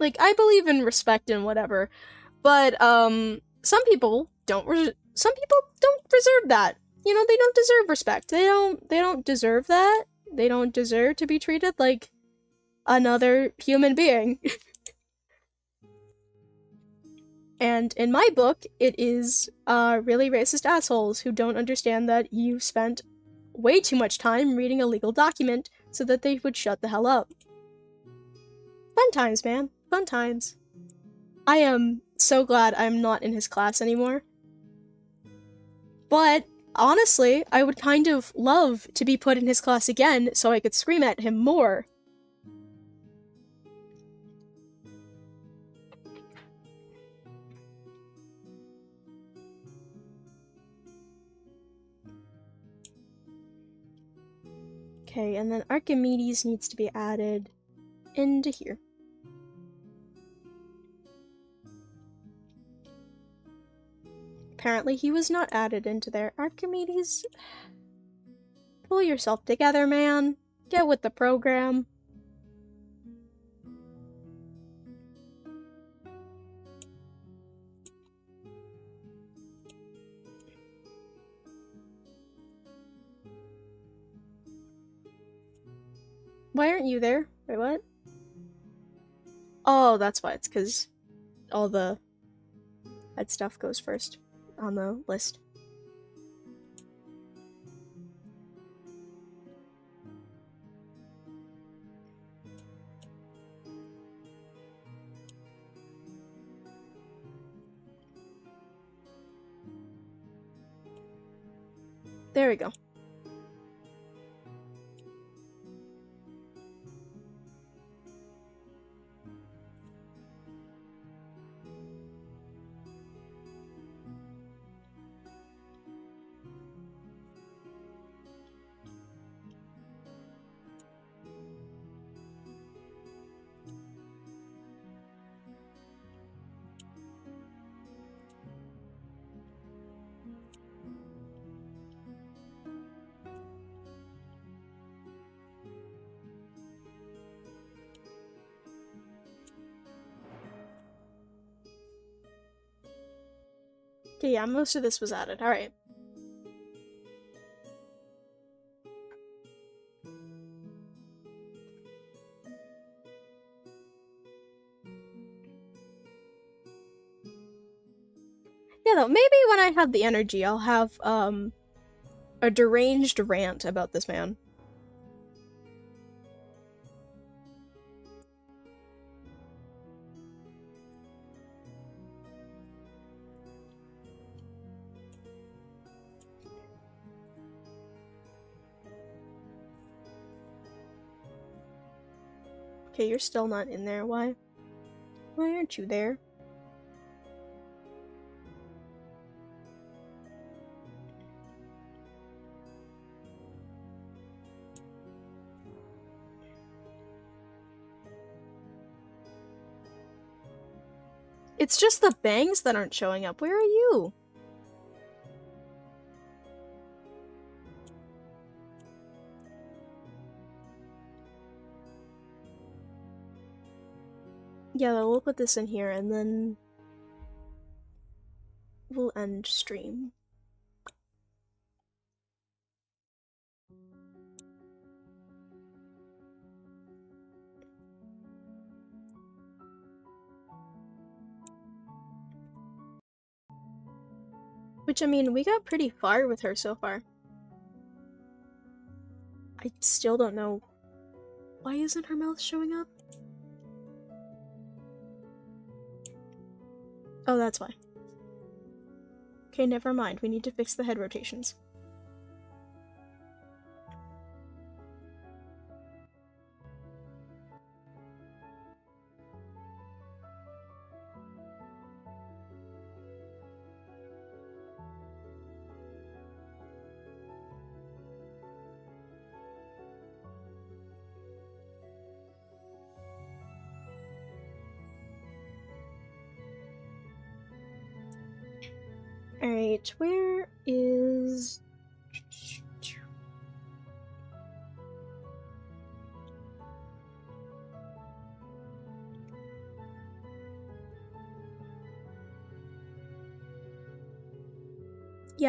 Like I believe in respect and whatever, but um some people don't re- some people don't deserve that. You know, they don't deserve respect. They don't they don't deserve that. They don't deserve to be treated like another human being. and in my book, it is uh really racist assholes who don't understand that you spent way too much time reading a legal document so that they would shut the hell up. Fun times, man. Fun times. I am so glad I'm not in his class anymore. But honestly, I would kind of love to be put in his class again so I could scream at him more. Okay, and then Archimedes needs to be added into here. Apparently he was not added into there. Archimedes, pull yourself together, man. Get with the program. Why aren't you there? Wait, what? Oh, that's why. It's because all the head stuff goes first on the list. There we go. Yeah, most of this was added. Alright. Yeah, though, maybe when I have the energy, I'll have, um, a deranged rant about this man. Okay, you're still not in there. Why? Why aren't you there? It's just the bangs that aren't showing up. Where are you? Yeah, we'll put this in here and then we'll end stream. Which, I mean, we got pretty far with her so far. I still don't know. Why isn't her mouth showing up? Oh, that's why. Okay, never mind. We need to fix the head rotations.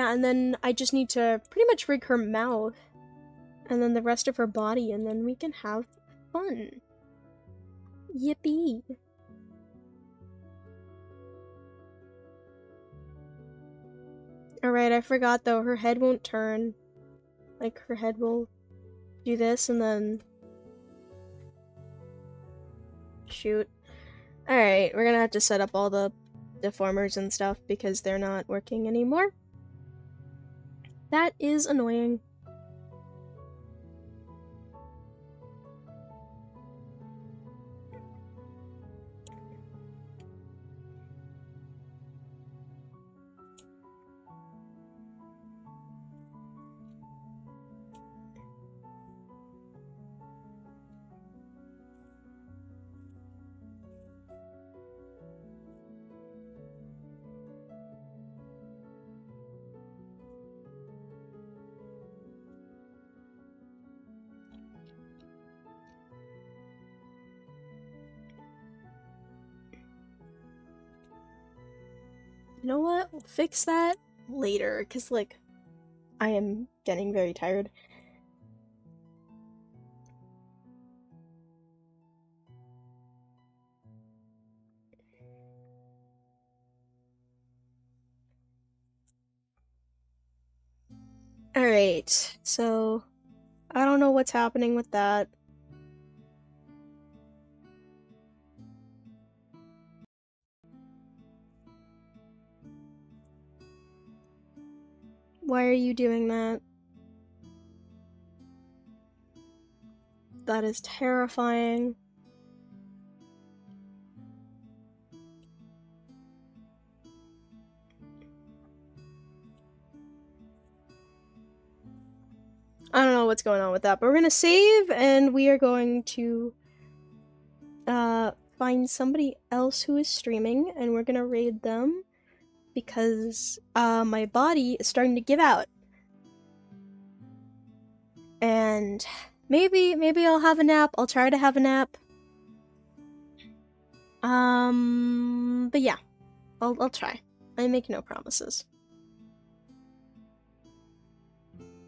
Yeah, and then I just need to pretty much rig her mouth and then the rest of her body, and then we can have fun. Yippee! Alright, I forgot though, her head won't turn. Like, her head will do this and then. Shoot. Alright, we're gonna have to set up all the deformers and stuff because they're not working anymore. That is annoying. you know what? We'll fix that later, because, like, I am getting very tired. Alright, so I don't know what's happening with that. Why are you doing that? That is terrifying. I don't know what's going on with that, but we're gonna save and we are going to uh find somebody else who is streaming and we're gonna raid them because uh my body is starting to give out. And maybe maybe I'll have a nap. I'll try to have a nap. Um but yeah. I'll I'll try. I make no promises.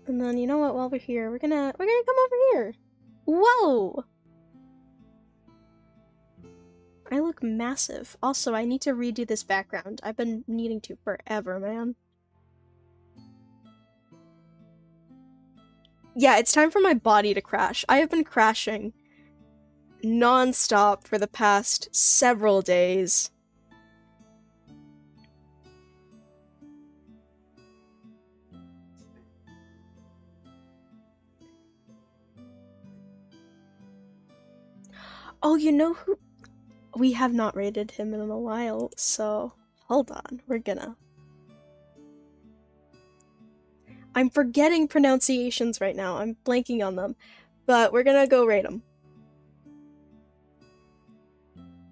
And then you know what? While we're here, we're gonna we're gonna come over here. Whoa! I look massive. Also, I need to redo this background. I've been needing to forever, man. Yeah, it's time for my body to crash. I have been crashing non-stop for the past several days. Oh, you know who? We have not rated him in a while, so hold on. We're gonna. I'm forgetting pronunciations right now. I'm blanking on them, but we're gonna go rate him.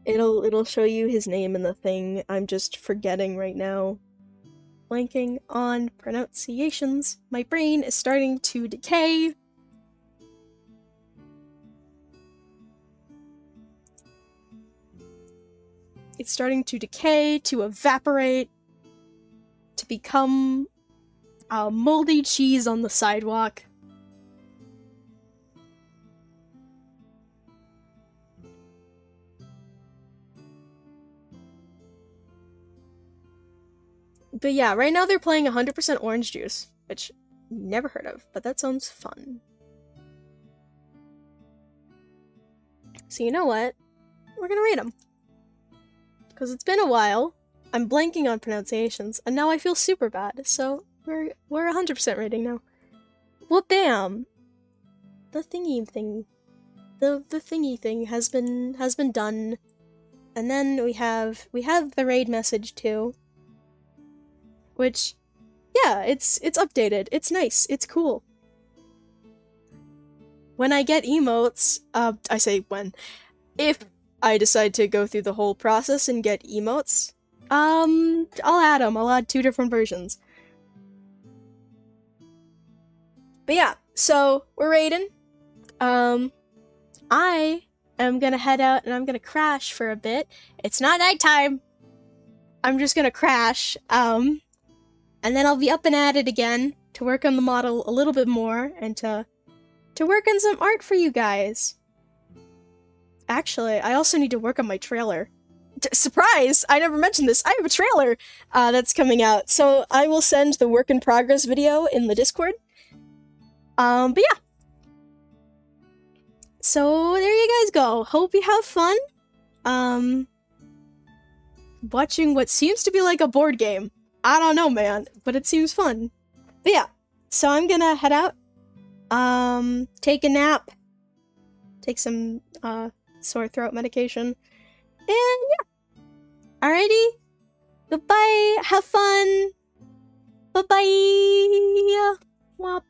It'll it'll show you his name in the thing. I'm just forgetting right now. Blanking on pronunciations. My brain is starting to decay. It's starting to decay, to evaporate, to become a moldy cheese on the sidewalk. But yeah, right now they're playing 100% orange juice, which never heard of, but that sounds fun. So you know what? We're gonna rate them because it's been a while. I'm blanking on pronunciations, and now I feel super bad. So we're we're 100% rating now. Well, bam, the thingy thing, the the thingy thing has been has been done, and then we have we have the raid message too, which, yeah, it's it's updated. It's nice. It's cool. When I get emotes, uh, I say when, if I decide to go through the whole process and get emotes, um, I'll add them. I'll add two different versions. But yeah, so we're raiding. Um, I am gonna head out and I'm gonna crash for a bit. It's not nighttime. I'm just gonna crash. Um, and then I'll be up and at it again to work on the model a little bit more and to to work on some art for you guys. Actually, I also need to work on my trailer. Surprise! I never mentioned this. I have a trailer uh, that's coming out, so I will send the work in progress video in the Discord. Um, but yeah. So there you guys go. Hope you have fun. Um, watching what seems to be like a board game. I don't know, man, but it seems fun. But yeah, so I'm gonna head out. Um, take a nap. Take some uh sore throat medication. And yeah. Alrighty. Goodbye. Have fun. Bye bye. Wop.